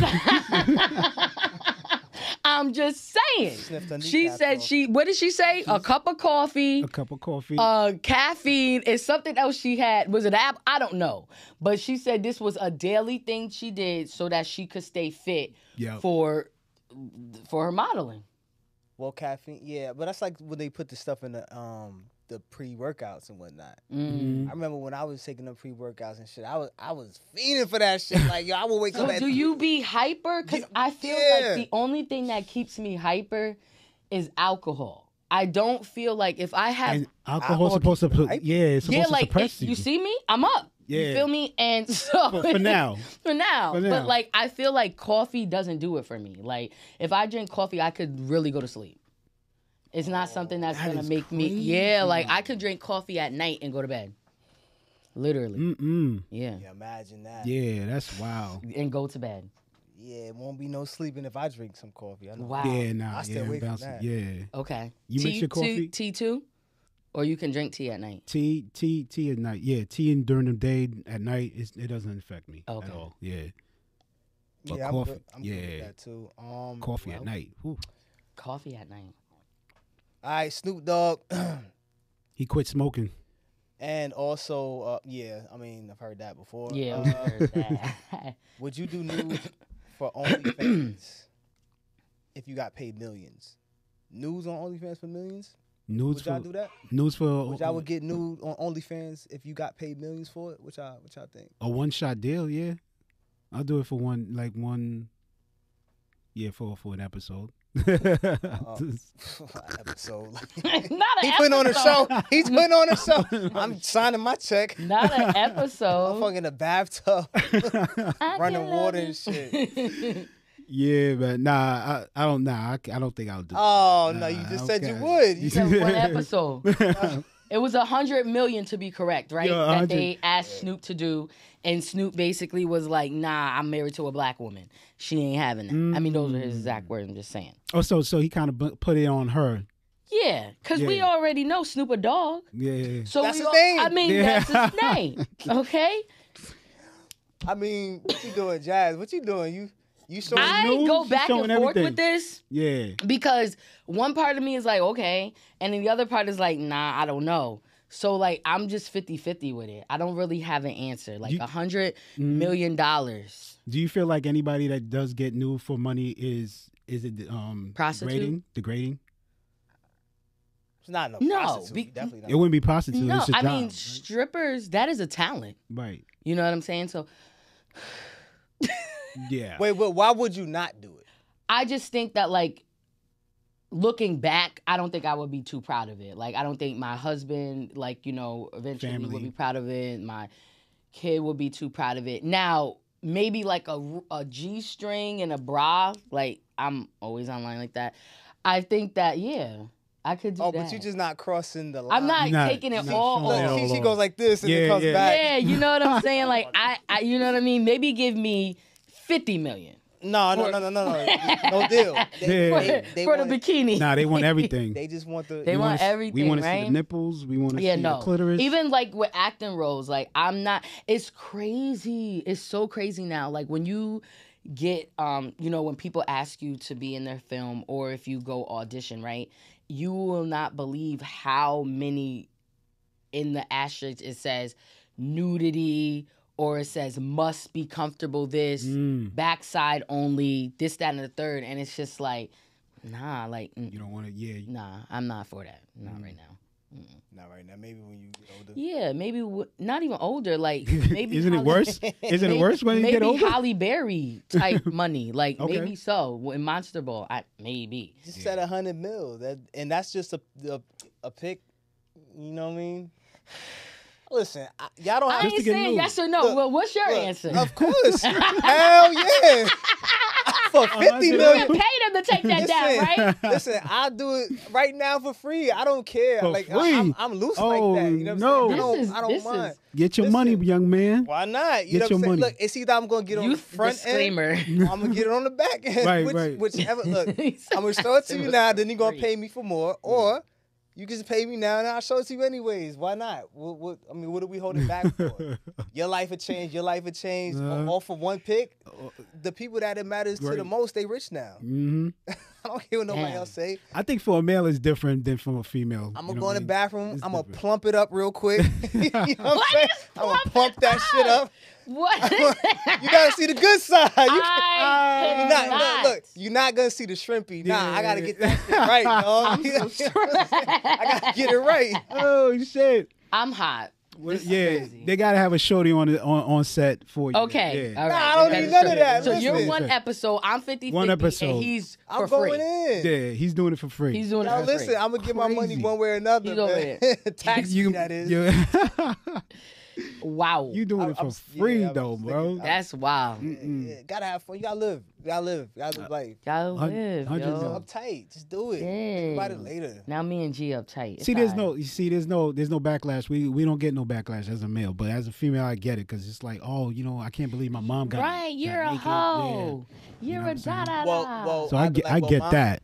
[SPEAKER 1] I'm just saying.
[SPEAKER 2] Sniffed
[SPEAKER 1] She said she. What did she say? A cup of coffee.
[SPEAKER 3] a cup of coffee.
[SPEAKER 1] uh, caffeine is something else she had. Was it app? I don't know. But she said this was a daily thing she did so that she could stay fit
[SPEAKER 3] Yep.
[SPEAKER 1] for for her modeling.
[SPEAKER 2] well, caffeine. Yeah, but that's like when they put the stuff in the um the pre workouts and whatnot.
[SPEAKER 1] Mm.
[SPEAKER 2] I remember when I was taking the pre workouts and shit. I was I was fiending for that shit. Like yo, I would wake
[SPEAKER 1] So
[SPEAKER 2] up. at
[SPEAKER 1] do you be hyper? Because I feel
[SPEAKER 2] Yeah.
[SPEAKER 1] like the only thing that keeps me hyper is alcohol. I don't feel like if I have
[SPEAKER 3] And alcohol's
[SPEAKER 2] Alcohol
[SPEAKER 3] supposed to put, yeah, it's supposed
[SPEAKER 1] yeah,
[SPEAKER 3] to
[SPEAKER 1] like
[SPEAKER 3] suppress
[SPEAKER 1] if
[SPEAKER 3] you.
[SPEAKER 1] you see me, I'm up. You
[SPEAKER 3] Yeah.
[SPEAKER 1] feel me? And so
[SPEAKER 3] for, for *laughs* now.
[SPEAKER 1] for now.
[SPEAKER 3] For now.
[SPEAKER 1] But like I feel like coffee doesn't do it for me. Like if I drink coffee, I could really go to sleep. It's not something that's
[SPEAKER 3] that
[SPEAKER 1] gonna
[SPEAKER 3] is
[SPEAKER 1] make me yeah, like I could drink coffee at night and go to bed. Literally.
[SPEAKER 3] Mm-mm.
[SPEAKER 1] Yeah.
[SPEAKER 2] Yeah, imagine that.
[SPEAKER 3] Yeah, that's wild.
[SPEAKER 1] And go to bed.
[SPEAKER 2] Yeah, it won't be no sleeping if I drink some coffee. I know.
[SPEAKER 1] Wow.
[SPEAKER 3] Yeah, nah,
[SPEAKER 2] I stay
[SPEAKER 3] yeah,
[SPEAKER 2] away from that.
[SPEAKER 3] yeah.
[SPEAKER 1] Okay.
[SPEAKER 3] You mix your coffee?
[SPEAKER 1] Tea too? Or you can drink tea at night.
[SPEAKER 3] Tea, tea, tea at night. Yeah, tea and during the day at night, it's, it doesn't affect me
[SPEAKER 1] Okay.
[SPEAKER 3] at all. Yeah, But
[SPEAKER 2] yeah, I'm
[SPEAKER 3] coffee-
[SPEAKER 2] good. I'm good with
[SPEAKER 3] yeah.
[SPEAKER 2] that too. Um,
[SPEAKER 3] coffee
[SPEAKER 2] well,
[SPEAKER 3] at night. Whew.
[SPEAKER 1] Coffee at night.
[SPEAKER 2] All right, Snoop Dogg, *clears throat*
[SPEAKER 3] He quit smoking.
[SPEAKER 2] and also, uh, yeah, I mean, I've heard that before.
[SPEAKER 1] Yeah,
[SPEAKER 2] Uh,
[SPEAKER 1] we heard that. *laughs*
[SPEAKER 2] would you do news for OnlyFans *clears throat* if you got paid millions? News on OnlyFans for millions?
[SPEAKER 3] News
[SPEAKER 2] Would y'all
[SPEAKER 3] for
[SPEAKER 2] do that?
[SPEAKER 3] news for
[SPEAKER 2] Would y'all would get nude on OnlyFans if you got paid millions for it? What y'all, what y'all think?
[SPEAKER 3] a one shot deal. Yeah, I'll do it for one like one. Yeah, for for an episode. Oh. *laughs*
[SPEAKER 2] episode. *laughs*
[SPEAKER 1] Not an
[SPEAKER 2] he putting on a show. He's putting on a show. *laughs* I'm signing my check.
[SPEAKER 1] Not an episode.
[SPEAKER 2] I'm fucking in the bathtub, running water and shit.
[SPEAKER 3] yeah, but nah, I, I don't. Nah, I, I don't think I'll do.
[SPEAKER 2] Oh
[SPEAKER 3] it.
[SPEAKER 2] no, you just
[SPEAKER 3] I
[SPEAKER 2] said you would. You
[SPEAKER 1] said
[SPEAKER 2] said
[SPEAKER 1] one episode. It was a hundred million to be correct, right?
[SPEAKER 3] Yeah,
[SPEAKER 1] that they asked Snoop to do, and Snoop basically was like, "Nah, I'm married to a black woman. She ain't having that." I mean, those are his exact words. I'm just saying.
[SPEAKER 3] Oh, so so he kind of put it on her.
[SPEAKER 1] Yeah, because we already know Snoop a dog.
[SPEAKER 3] Yeah.
[SPEAKER 1] So
[SPEAKER 2] That's
[SPEAKER 1] we
[SPEAKER 2] his name.
[SPEAKER 1] I mean,
[SPEAKER 3] Yeah.
[SPEAKER 1] that's his *laughs* name. Okay.
[SPEAKER 2] I mean, what you doing, Jazz? What you doing? You you showing
[SPEAKER 1] I
[SPEAKER 3] news,
[SPEAKER 1] go back and forth
[SPEAKER 3] everything.
[SPEAKER 1] with this
[SPEAKER 3] Yeah.
[SPEAKER 1] because one part of me is like, okay, and then the other part is like, nah, I don't know. So like I'm just 50-50 with it. I don't really have an answer. Like a hundred
[SPEAKER 3] Mm.
[SPEAKER 1] million dollars.
[SPEAKER 3] Do you feel like anybody that does get nude for money is is it um
[SPEAKER 1] Prostitute?
[SPEAKER 3] degrading? Degrading?
[SPEAKER 2] It's not no,
[SPEAKER 1] No,
[SPEAKER 2] prostitute.
[SPEAKER 1] be-
[SPEAKER 2] Definitely not.
[SPEAKER 3] It wouldn't be prostitute.
[SPEAKER 1] No,
[SPEAKER 3] it's a
[SPEAKER 1] I
[SPEAKER 3] job,
[SPEAKER 1] mean
[SPEAKER 3] right?
[SPEAKER 1] strippers. That is a talent.
[SPEAKER 3] right.
[SPEAKER 1] You know what I'm saying? So *sighs* *laughs*
[SPEAKER 3] Yeah.
[SPEAKER 2] Wait, wait, why would you not do it?
[SPEAKER 1] I just think that like looking back, I don't think I would be too proud of it. Like I don't think my husband, like you know, eventually would be proud of it. My kid would be too proud of it. Now maybe like a a g string and a bra. Like I'm always online like that. I think that yeah, I could do
[SPEAKER 2] Oh,
[SPEAKER 1] that.
[SPEAKER 2] but you're just not crossing the line.
[SPEAKER 1] I'm not
[SPEAKER 3] not-
[SPEAKER 1] taking it
[SPEAKER 3] not
[SPEAKER 1] all. off.
[SPEAKER 2] Look, she, she goes like this and
[SPEAKER 3] Yeah,
[SPEAKER 2] it comes
[SPEAKER 3] yeah.
[SPEAKER 2] back.
[SPEAKER 1] Yeah, you know what I'm *laughs* saying? Like I, I, you know what I mean? Maybe give me fifty million
[SPEAKER 2] No, no, no, no, no, no, *laughs* no deal. They,
[SPEAKER 3] Yeah.
[SPEAKER 1] for,
[SPEAKER 2] they, they
[SPEAKER 1] for
[SPEAKER 2] want,
[SPEAKER 1] the bikini.
[SPEAKER 3] Nah, they want everything.
[SPEAKER 2] They just want the.
[SPEAKER 1] They want
[SPEAKER 3] wanna
[SPEAKER 1] everything,
[SPEAKER 3] We want to see the nipples. We want to
[SPEAKER 1] yeah,
[SPEAKER 3] see
[SPEAKER 1] no.
[SPEAKER 3] the clitoris.
[SPEAKER 1] Even like with acting roles, like I'm not. It's crazy. It's so crazy now. Like when you get, um, you know, when people ask you to be in their film, or if you go audition, right? You will not believe how many in the asterisk it says nudity or it says must be comfortable this
[SPEAKER 3] Mm,
[SPEAKER 1] backside only this that and the third and it's just like nah like mm,
[SPEAKER 3] you don't want to. Yeah. you-
[SPEAKER 1] nah i'm not for that not
[SPEAKER 3] Mm.
[SPEAKER 1] right now
[SPEAKER 2] Not right now. Maybe when you get older.
[SPEAKER 1] yeah maybe w- not even older like *laughs* maybe
[SPEAKER 3] Isn't it worse? Isn't it worse when you
[SPEAKER 1] maybe
[SPEAKER 3] get older?
[SPEAKER 1] Maybe Halle Berry type *laughs* money like
[SPEAKER 3] Okay.
[SPEAKER 1] maybe so in Monster Ball I maybe
[SPEAKER 2] Just said a hundred mil. That and that's just a a, a pick. You know what I mean? Listen, I, y'all don't
[SPEAKER 1] I
[SPEAKER 2] have
[SPEAKER 3] Just to
[SPEAKER 1] ain't
[SPEAKER 3] get
[SPEAKER 1] saying
[SPEAKER 3] nude.
[SPEAKER 1] yes or no
[SPEAKER 2] Look,
[SPEAKER 1] well what's your
[SPEAKER 2] look,
[SPEAKER 1] answer
[SPEAKER 2] Of course. *laughs* Hell yeah. *laughs* For fifty
[SPEAKER 3] hundred
[SPEAKER 1] you
[SPEAKER 2] million.
[SPEAKER 1] can pay them to take that down right *laughs*
[SPEAKER 2] Listen, I'll do it right now for free. I don't care.
[SPEAKER 3] For
[SPEAKER 2] like
[SPEAKER 3] free?
[SPEAKER 2] I, am I'm loose
[SPEAKER 3] Oh,
[SPEAKER 2] like that. You know what oh,
[SPEAKER 3] no.
[SPEAKER 2] I'm saying? I don't,
[SPEAKER 1] is-
[SPEAKER 2] I don't mind.
[SPEAKER 1] is-
[SPEAKER 3] Get your
[SPEAKER 2] Listen.
[SPEAKER 3] money, young man.
[SPEAKER 2] Why not? You
[SPEAKER 3] Get
[SPEAKER 2] know what
[SPEAKER 3] your
[SPEAKER 2] I'm saying?
[SPEAKER 3] money.
[SPEAKER 2] Look, it's either I'm gonna get on
[SPEAKER 1] Youth
[SPEAKER 2] the front
[SPEAKER 1] disclaimer
[SPEAKER 2] end I'm gonna get it on the back end.
[SPEAKER 3] Right,
[SPEAKER 2] which,
[SPEAKER 3] right.
[SPEAKER 2] Whichever. Look, I'm gonna
[SPEAKER 1] said
[SPEAKER 2] show it to you now. Then you're gonna pay me for more, or you can just pay me now and I'll show it to you anyways. Why not? What, what, I mean, what are we holding back for? *laughs* Your life would change. Your life would change.
[SPEAKER 3] Uh-huh.
[SPEAKER 2] All for one pick. The people that it matters to the most, they rich now. *laughs*
[SPEAKER 3] hmm
[SPEAKER 2] I don't care what nobody
[SPEAKER 1] Damn.
[SPEAKER 2] else say.
[SPEAKER 3] I think for a male is different than from a female.
[SPEAKER 2] I'm gonna
[SPEAKER 3] know
[SPEAKER 2] go in the
[SPEAKER 3] mean?
[SPEAKER 2] bathroom.
[SPEAKER 3] It's
[SPEAKER 2] I'm gonna plump it up real quick. *laughs* you know what I'm
[SPEAKER 1] What
[SPEAKER 2] saying? I'm gonna
[SPEAKER 1] plump
[SPEAKER 2] pump
[SPEAKER 1] it
[SPEAKER 2] that shit
[SPEAKER 1] up?
[SPEAKER 2] Up.
[SPEAKER 1] what *laughs*
[SPEAKER 2] you gotta see the good side. *laughs* You
[SPEAKER 1] I
[SPEAKER 2] You're not,
[SPEAKER 1] cannot.
[SPEAKER 2] look, look, you're not gonna see the shrimpy. Nah, I gotta get that right, *laughs* dog.
[SPEAKER 1] I'm so
[SPEAKER 2] what I'm? I gotta get it right.
[SPEAKER 3] Oh shit!
[SPEAKER 1] I'm hot.
[SPEAKER 3] Well,
[SPEAKER 1] This is
[SPEAKER 3] yeah,
[SPEAKER 1] crazy.
[SPEAKER 3] they gotta have a shorty on the, on on set for you.
[SPEAKER 1] Okay,
[SPEAKER 3] yeah.
[SPEAKER 1] all right.
[SPEAKER 2] Nah, I don't need none of that.
[SPEAKER 1] So you're one episode, I'm 50
[SPEAKER 3] One episode.
[SPEAKER 1] and he's
[SPEAKER 2] I'm
[SPEAKER 1] for
[SPEAKER 2] going
[SPEAKER 1] free.
[SPEAKER 2] in.
[SPEAKER 3] Yeah, he's doing it for free.
[SPEAKER 1] He's doing
[SPEAKER 2] Now
[SPEAKER 1] it for free.
[SPEAKER 2] listen,
[SPEAKER 1] free.
[SPEAKER 2] I'm gonna get my money one way or another.
[SPEAKER 1] He's over
[SPEAKER 2] man. Tax
[SPEAKER 3] you,
[SPEAKER 2] me, that is.
[SPEAKER 3] You,
[SPEAKER 1] wow.
[SPEAKER 3] you doing
[SPEAKER 2] I'm-
[SPEAKER 3] it for
[SPEAKER 2] I'm-
[SPEAKER 3] free
[SPEAKER 2] I'm
[SPEAKER 3] though, bro.
[SPEAKER 2] thinking-
[SPEAKER 1] That's wild.
[SPEAKER 3] Mm-mm.
[SPEAKER 2] Yeah, gotta have fun. You gotta live. You gotta live. You gotta live uh, life.
[SPEAKER 1] Gotta
[SPEAKER 3] Hun-
[SPEAKER 1] live,
[SPEAKER 3] hundred
[SPEAKER 1] yo.
[SPEAKER 2] Uptight. Just do it. Think about it later.
[SPEAKER 1] Now me and G uptight. It's
[SPEAKER 3] See, there's
[SPEAKER 1] all
[SPEAKER 3] no, you see, there's no, there's no backlash. We we don't get no backlash as a male, but as a female, I get it because it's like, oh, you know, I can't believe my mom got
[SPEAKER 1] Right, you're a
[SPEAKER 3] naked.
[SPEAKER 1] hoe. You're
[SPEAKER 3] know what
[SPEAKER 1] a
[SPEAKER 3] I'm saying?
[SPEAKER 1] da da
[SPEAKER 2] Well,
[SPEAKER 1] da.
[SPEAKER 2] well,
[SPEAKER 3] So I
[SPEAKER 2] I'd
[SPEAKER 3] get,
[SPEAKER 2] like,
[SPEAKER 3] I
[SPEAKER 2] well,
[SPEAKER 3] get
[SPEAKER 2] Mom,
[SPEAKER 3] that.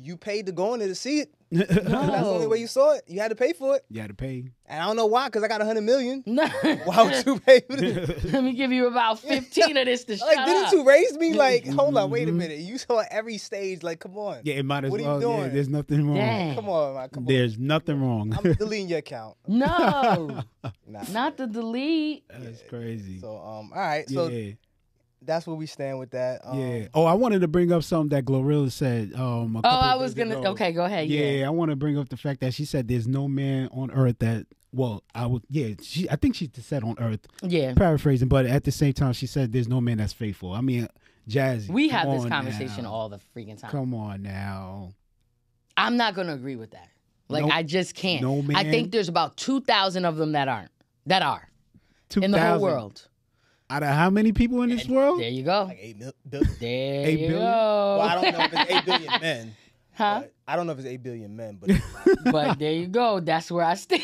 [SPEAKER 2] You paid to go in there to see it. *laughs* That's the only way you saw it. You had to pay for it.
[SPEAKER 3] You had to pay.
[SPEAKER 2] And I don't know why, because I got a hundred million. *laughs*
[SPEAKER 1] No.
[SPEAKER 2] Why would you pay for this? *laughs*
[SPEAKER 1] Let me give you about 15 of this to shut
[SPEAKER 2] Like, didn't
[SPEAKER 1] up.
[SPEAKER 2] you raise me? Like, hold on, wait a
[SPEAKER 3] Mhm.
[SPEAKER 2] minute. You saw every stage. Like, come on.
[SPEAKER 3] Yeah, it might as
[SPEAKER 2] What are you
[SPEAKER 3] well. Yeah,
[SPEAKER 2] doing?
[SPEAKER 3] there's nothing wrong.
[SPEAKER 1] Dang.
[SPEAKER 2] Come on, man. Come on.
[SPEAKER 3] There's nothing wrong.
[SPEAKER 2] I'm deleting your account.
[SPEAKER 1] No,
[SPEAKER 2] Nah.
[SPEAKER 1] not the delete.
[SPEAKER 3] That's crazy.
[SPEAKER 2] So, um, all right. So
[SPEAKER 3] yeah,
[SPEAKER 2] that's where we stand with that. Um,
[SPEAKER 3] yeah. Oh, I wanted to bring up something that Glorilla said. Um, a
[SPEAKER 1] Oh, I was gonna.
[SPEAKER 3] ago.
[SPEAKER 1] Okay, go ahead.
[SPEAKER 3] Yeah,
[SPEAKER 1] Yeah.
[SPEAKER 3] I want to bring up the fact that she said there's no man on earth that. Well, I would. Yeah, she. I think she said on earth,
[SPEAKER 1] Yeah.
[SPEAKER 3] paraphrasing, but at the same time, she said there's no man that's faithful. I mean, Jaszy.
[SPEAKER 1] We have this conversation
[SPEAKER 3] now.
[SPEAKER 1] all the freaking time.
[SPEAKER 3] Come on now.
[SPEAKER 1] I'm not gonna agree with that. Like
[SPEAKER 3] No-
[SPEAKER 1] I just can't.
[SPEAKER 3] no man.
[SPEAKER 1] I think there's about two thousand of them that aren't. That are in the whole
[SPEAKER 3] 2,000.
[SPEAKER 1] world.
[SPEAKER 3] Out of how many people in this world?
[SPEAKER 1] There you go.
[SPEAKER 2] Like eight mil- billion. *laughs*
[SPEAKER 1] There
[SPEAKER 3] Eight
[SPEAKER 1] you
[SPEAKER 3] billion?
[SPEAKER 1] go.
[SPEAKER 2] Well, I don't know if it's eight *laughs* billion men.
[SPEAKER 1] huh?
[SPEAKER 2] I don't know if it's eight billion men, but. *laughs*
[SPEAKER 1] But there you go. That's where I stand.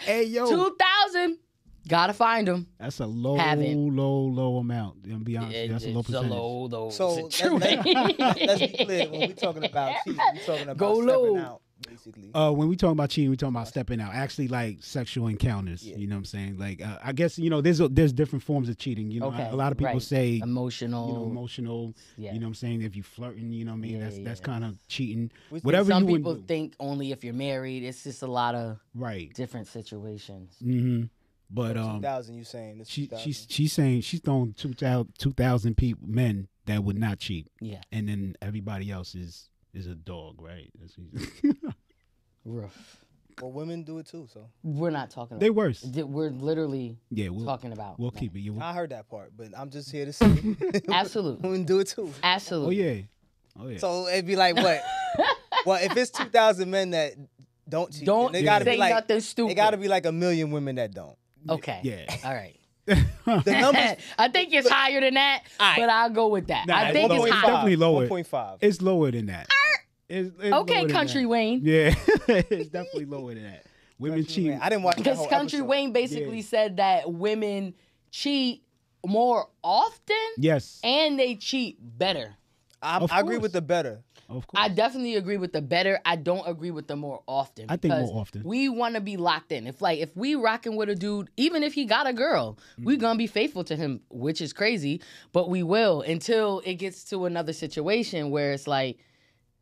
[SPEAKER 3] Hey yo,
[SPEAKER 1] Two thousand. Gotta find them.
[SPEAKER 3] that's a low,
[SPEAKER 1] Haven't.
[SPEAKER 3] low, low amount. I'm be honest, that's a low
[SPEAKER 1] it's
[SPEAKER 3] percentage.
[SPEAKER 1] a low, though.
[SPEAKER 2] So let's, let, let's be clear. When we're talking about cheating, we're talking about
[SPEAKER 1] Go
[SPEAKER 2] stepping
[SPEAKER 1] low.
[SPEAKER 2] out, basically.
[SPEAKER 3] Uh, when we talking about cheating, we talking about stepping out. Actually, like sexual encounters.
[SPEAKER 2] Yeah.
[SPEAKER 3] You know what I'm saying? Like, uh, I guess you know there's a, there's different forms of cheating. You know,
[SPEAKER 1] Okay,
[SPEAKER 3] a lot of people
[SPEAKER 1] right.
[SPEAKER 3] say
[SPEAKER 1] Emotional.
[SPEAKER 3] you know emotional.
[SPEAKER 1] yeah.
[SPEAKER 3] You know what I'm saying? If you flirting, you know what I mean?
[SPEAKER 1] Yeah,
[SPEAKER 3] that's that's kind of cheating.
[SPEAKER 2] Think
[SPEAKER 3] Whatever
[SPEAKER 1] Some
[SPEAKER 3] you
[SPEAKER 1] people
[SPEAKER 3] do.
[SPEAKER 1] think only if you're married. It's just a lot of
[SPEAKER 3] right.
[SPEAKER 1] different situations.
[SPEAKER 3] hmm But um,
[SPEAKER 2] 2000, you saying? It's
[SPEAKER 3] she
[SPEAKER 2] 2000.
[SPEAKER 3] she's she's saying she's throwing 2,000 2,000 people men that would not cheat,
[SPEAKER 1] Yeah.
[SPEAKER 3] and then everybody else is is a dog, right? That's- *laughs*
[SPEAKER 1] Rough.
[SPEAKER 2] Well, women do it too. So
[SPEAKER 1] We're not talking
[SPEAKER 3] they
[SPEAKER 1] about
[SPEAKER 3] worse.
[SPEAKER 1] Di- We're literally
[SPEAKER 3] Yeah, we'll
[SPEAKER 1] talking about.
[SPEAKER 3] we'll keep it. Yeah, we'll,
[SPEAKER 2] I heard that part, but I'm just here to *laughs* say
[SPEAKER 1] Absolutely.
[SPEAKER 2] women do it too. Absolutely.
[SPEAKER 3] Oh
[SPEAKER 1] Absolutely.
[SPEAKER 3] yeah, oh yeah.
[SPEAKER 2] So it'd be like what? *laughs* well, if it's 2,000 men that don't cheat,
[SPEAKER 1] Don't
[SPEAKER 2] they gotta
[SPEAKER 1] say
[SPEAKER 2] be like
[SPEAKER 1] nothing stupid.
[SPEAKER 2] they gotta be like a million women that don't.
[SPEAKER 1] Okay.
[SPEAKER 3] Yeah.
[SPEAKER 1] All right.
[SPEAKER 2] The numbers.
[SPEAKER 1] I think it's higher than that,
[SPEAKER 2] Alright.
[SPEAKER 1] but I'll go with that.
[SPEAKER 3] Nah,
[SPEAKER 1] I
[SPEAKER 3] it's
[SPEAKER 1] think it's
[SPEAKER 3] lower.
[SPEAKER 1] higher.
[SPEAKER 3] definitely lower.
[SPEAKER 2] 1.5.
[SPEAKER 3] It's lower than that. It's, it's
[SPEAKER 1] Okay, Country
[SPEAKER 3] that.
[SPEAKER 1] Wayne.
[SPEAKER 3] Yeah, *laughs* it's definitely lower than that. Women cheat.
[SPEAKER 2] I didn't watch that
[SPEAKER 1] Because Country
[SPEAKER 2] episode.
[SPEAKER 1] Wayne basically
[SPEAKER 3] Yeah.
[SPEAKER 1] said that women cheat more often
[SPEAKER 3] Yes,
[SPEAKER 1] and they cheat better.
[SPEAKER 2] I, I agree with the better.
[SPEAKER 3] of course.
[SPEAKER 1] I definitely agree with the better. I don't agree with the more often.
[SPEAKER 3] I think more often.
[SPEAKER 1] We want to be locked in. If like if we rocking with a dude, even if he got a girl, we
[SPEAKER 3] Mm-hmm.
[SPEAKER 1] gonna be faithful to him, which is crazy. But we will until it gets to another situation where it's like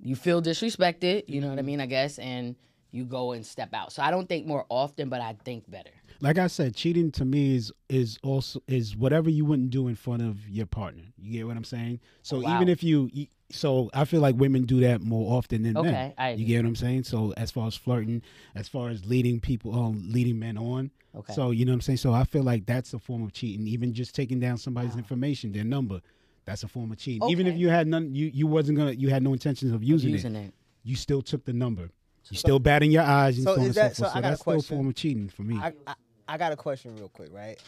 [SPEAKER 1] you feel disrespected. You know what I
[SPEAKER 3] Mm-hmm.
[SPEAKER 1] mean? I guess, and you go and step out. So I don't think more often, but I think better.
[SPEAKER 3] like I said, cheating to me is is also is whatever you wouldn't do in front of your partner. You get what I'm saying? So
[SPEAKER 1] Wow.
[SPEAKER 3] even if you, so I feel like women do that more often than men.
[SPEAKER 1] Okay, I
[SPEAKER 3] you get what I'm saying? So as far as flirting, as far as leading people, um, leading men on.
[SPEAKER 1] Okay.
[SPEAKER 3] So you know what I'm saying? So I feel like that's a form of cheating. Even just taking down somebody's information, their number, that's a form of cheating. Even if you had none, you you wasn't gonna, you had no intentions of using,
[SPEAKER 1] using
[SPEAKER 3] it.
[SPEAKER 1] it.
[SPEAKER 3] You still took the number. You still batting your eyes and
[SPEAKER 2] So
[SPEAKER 3] so, on
[SPEAKER 2] is
[SPEAKER 3] and so forth.
[SPEAKER 2] so
[SPEAKER 3] So,
[SPEAKER 2] I got a
[SPEAKER 3] that's still a form of cheating for me.
[SPEAKER 2] I, I I got a question real quick, right?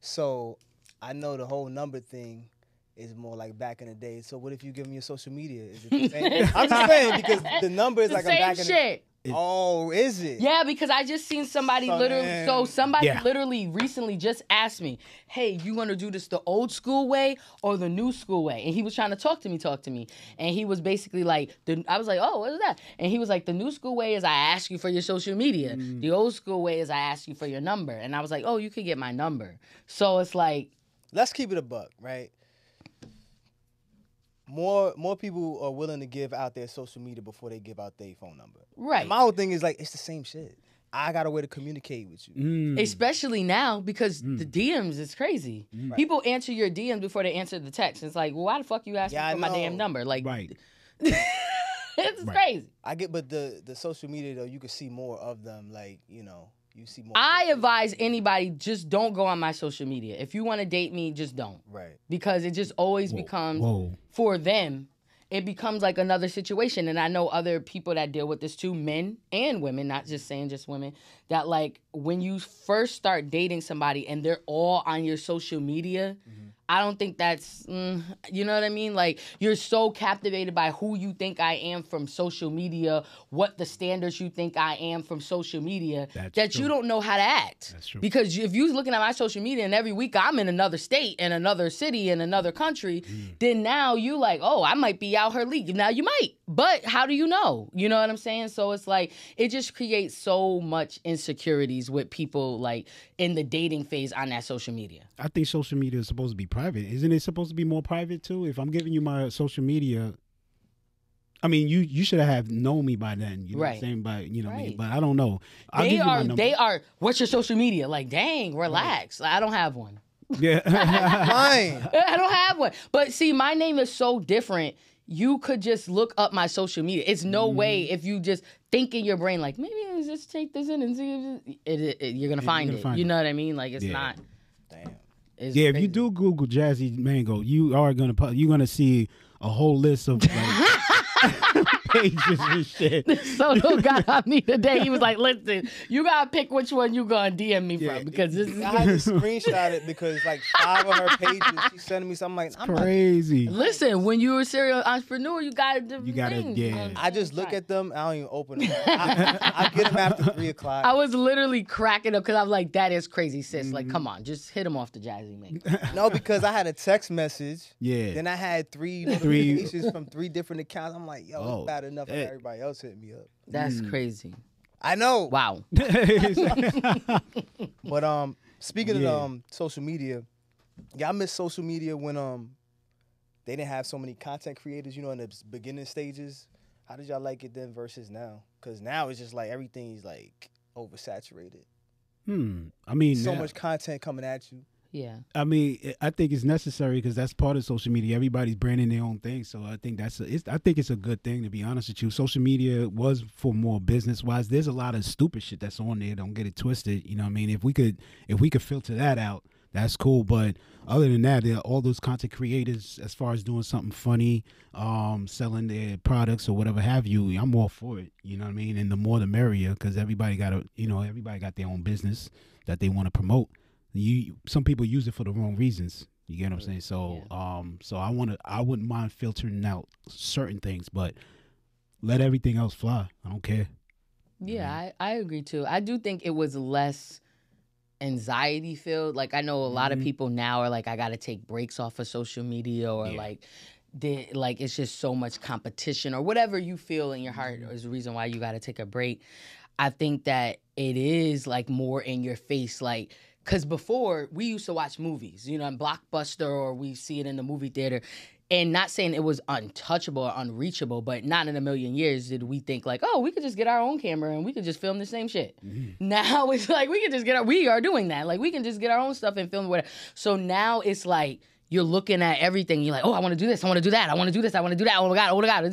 [SPEAKER 2] So I know the whole number thing is more like back in the day. So what if you give me your social media? Is it the same? *laughs* I'm just saying because the number is
[SPEAKER 1] The
[SPEAKER 2] like I'm
[SPEAKER 1] same
[SPEAKER 2] back in the
[SPEAKER 1] shit.
[SPEAKER 2] The Oh, is it?
[SPEAKER 1] Yeah, because I just seen somebody
[SPEAKER 2] So
[SPEAKER 1] literally.
[SPEAKER 2] then-
[SPEAKER 1] So somebody
[SPEAKER 3] Yeah.
[SPEAKER 1] literally recently just asked me, "Hey, you want to do this the old school way or the new school way?" And he was trying to talk to me, talk to me, and he was basically like, the, "I was like, oh, what is that?" And he was like, "The new school way is I ask you for your social media.
[SPEAKER 2] Mm.
[SPEAKER 1] The old school way is I ask you for your number." And I was like, "Oh, you could get my number." So it's like,
[SPEAKER 2] Let's keep it a buck, right? More more people are willing to give out their social media before they give out their phone number.
[SPEAKER 1] right.
[SPEAKER 2] And my whole thing is like it's the same shit. I got a way to communicate with you.
[SPEAKER 3] Mm.
[SPEAKER 1] Especially now because the DMs is crazy. People answer your DMs before they answer the text. It's like, well, why the fuck you asking
[SPEAKER 2] Yeah,
[SPEAKER 1] for my damn number? Like,
[SPEAKER 3] Right. *laughs*
[SPEAKER 1] it's
[SPEAKER 3] Right.
[SPEAKER 1] crazy.
[SPEAKER 2] I get, but the the social media though, you can see more of them. Like you know, you see more.
[SPEAKER 1] I advise anybody just don't go on my social media. If you want to date me, just don't.
[SPEAKER 2] right.
[SPEAKER 1] Because it just always
[SPEAKER 3] Whoa,
[SPEAKER 1] becomes
[SPEAKER 3] whoa.
[SPEAKER 1] for them, it becomes like another situation. And I know other people that deal with this too, men and women, not just saying just women, that like when you first start dating somebody and they're all on your social media, mm-hmm. I don't think that's, mm, you know what I mean? Like you're so captivated by who you think I am from social media, what the standards you think I am from social media,
[SPEAKER 3] That's
[SPEAKER 1] that
[SPEAKER 3] true.
[SPEAKER 1] you don't know how to act.
[SPEAKER 3] That's true.
[SPEAKER 1] Because if you're looking at my social media and every week I'm in another state, in another city, in another country,
[SPEAKER 3] Mm.
[SPEAKER 1] then now you're like, oh, I might be out her league. Now you might, but how do you know? You know what I'm saying? So it's like it just creates so much insecurities with people like in the dating phase on that social media.
[SPEAKER 3] I think social media is supposed to be private. Isn't it supposed to be more private too? If I'm giving you my social media, I mean, you you should have known me by then. You know what I'm
[SPEAKER 1] Right.
[SPEAKER 3] saying? By you know, what I mean?
[SPEAKER 1] Right.
[SPEAKER 3] but I don't know. I'll
[SPEAKER 1] they
[SPEAKER 3] give you my
[SPEAKER 1] are they are what's your social media? Like, dang, relax. I don't have one. *laughs*
[SPEAKER 3] Yeah. *laughs*
[SPEAKER 2] Fine. *laughs*
[SPEAKER 1] I don't have one. But see, my name is so different. You could just look up my social media. It's no
[SPEAKER 3] Mm-hmm.
[SPEAKER 1] way if you just think in your brain like maybe I just take this in and see if it, it, it- you're gonna find
[SPEAKER 3] gonna
[SPEAKER 1] it.
[SPEAKER 3] find
[SPEAKER 1] you
[SPEAKER 3] it.
[SPEAKER 1] know what I mean? Like it's
[SPEAKER 3] Yeah.
[SPEAKER 1] not.
[SPEAKER 2] Damn.
[SPEAKER 1] It's
[SPEAKER 3] yeah, if you do Google Jaszy Mango, you are gonna you're gonna see a whole list of like, *laughs* pages and shit. *laughs*
[SPEAKER 1] Solo *laughs* got on me today. He was like, "Listen, you gotta pick which one you gonna DM me
[SPEAKER 3] Yeah.
[SPEAKER 1] from because this is."
[SPEAKER 2] I had to *laughs* screenshot it because like five of her pages, she's sending me something like I'm not,
[SPEAKER 3] Crazy.
[SPEAKER 1] Listen, when you're a serial entrepreneur, you gotta do
[SPEAKER 3] You gotta-
[SPEAKER 1] things.
[SPEAKER 3] yeah.
[SPEAKER 2] I just look at them. I don't even open them. I, I get them after three o'clock.
[SPEAKER 1] I was literally cracking up because I'm like, "That is crazy, sis. Like, mm-hmm. come on, just hit him off the jazzy man."
[SPEAKER 2] no, because I had a text message.
[SPEAKER 3] Yeah.
[SPEAKER 2] Then I had three
[SPEAKER 3] Three-
[SPEAKER 2] notifications from three different accounts. I'm like, yo,
[SPEAKER 3] Oh,
[SPEAKER 2] it's enough that
[SPEAKER 3] eh.
[SPEAKER 2] everybody else hit me up.
[SPEAKER 1] That's crazy.
[SPEAKER 2] I know.
[SPEAKER 1] Wow. *laughs* *laughs*
[SPEAKER 2] But um, speaking
[SPEAKER 3] Yeah.
[SPEAKER 2] of um social media, yeah, I miss social media when um they didn't have so many content creators. You know, in the beginning stages. How did y'all like it then versus now? Because now it's just like everything's like oversaturated.
[SPEAKER 3] hmm. I mean,
[SPEAKER 2] So
[SPEAKER 3] now-
[SPEAKER 2] much content coming at you.
[SPEAKER 1] Yeah.
[SPEAKER 3] I mean, I- think it's necessary because that's part of social media. Everybody's branding their own thing, so I think that's a, it's, I think it's a good thing to be honest with you. Social media was for more business wise. There's a lot of stupid shit that's on there. Don't get it twisted. You know, what I mean, if we could if we could filter that out, that's cool. But other than that, all those content creators, as far as doing something funny, um, selling their products or whatever have you, I'm all for it. You know what I mean? And the more the merrier, because everybody got a you know everybody got their own business that they want to promote you some people use it for the wrong reasons. You get what I'm saying? So um so I wanna I wouldn't mind filtering out certain things, but let everything else fly. I don't care.
[SPEAKER 1] Yeah, I, I agree too. I do think it was less anxiety filled. Like I know a lot of
[SPEAKER 3] Mhm.
[SPEAKER 1] people now are like, I gotta take breaks off of social media or
[SPEAKER 3] Yeah.
[SPEAKER 1] like the like it's just so much competition or whatever you feel in your heart is the reason why you gotta take a break. I think that it is like more in your face, like because before we used to watch movies, you know, in Blockbuster or we see it in the movie theater. And not saying it was untouchable or unreachable, but not in a million years did we think like, oh, we could just get our own camera and we could just film the same shit. Mm-hmm. Now *laughs* it's like we can just get our, we are doing that. Like we can just get our own stuff and film whatever. So now it's like you're looking at everything. You're like, oh, I want to do this. I want to do that. I want to do this. I want to do that. Oh my god. Oh my god.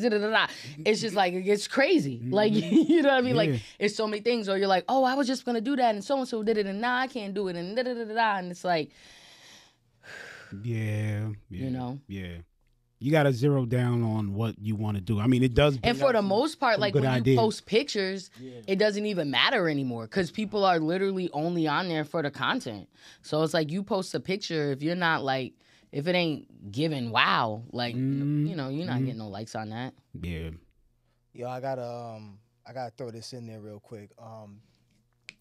[SPEAKER 1] It's just like it's crazy. Mm-hmm. Like *laughs* you know what I mean?
[SPEAKER 3] Yeah.
[SPEAKER 1] Like it's so many things. Or you're like, oh, I was just gonna do that, and so and so did it, and now I can't do it, and da da da da. And it's like, *sighs*
[SPEAKER 3] Yeah, yeah.
[SPEAKER 1] You know?
[SPEAKER 3] Yeah. You gotta zero down on what you want to do. I mean it does
[SPEAKER 1] and for the
[SPEAKER 3] some-
[SPEAKER 1] most part, like when you post pictures, it doesn't even matter anymore because people are literally only on there for the content. So it's like you post a picture if you're not like. If it ain't giving wow, like
[SPEAKER 3] Mhm.
[SPEAKER 1] you know, you're not
[SPEAKER 3] Mhm.
[SPEAKER 1] getting no likes on that.
[SPEAKER 3] Yeah.
[SPEAKER 2] Yo, I gotta um I gotta throw this in there real quick. Um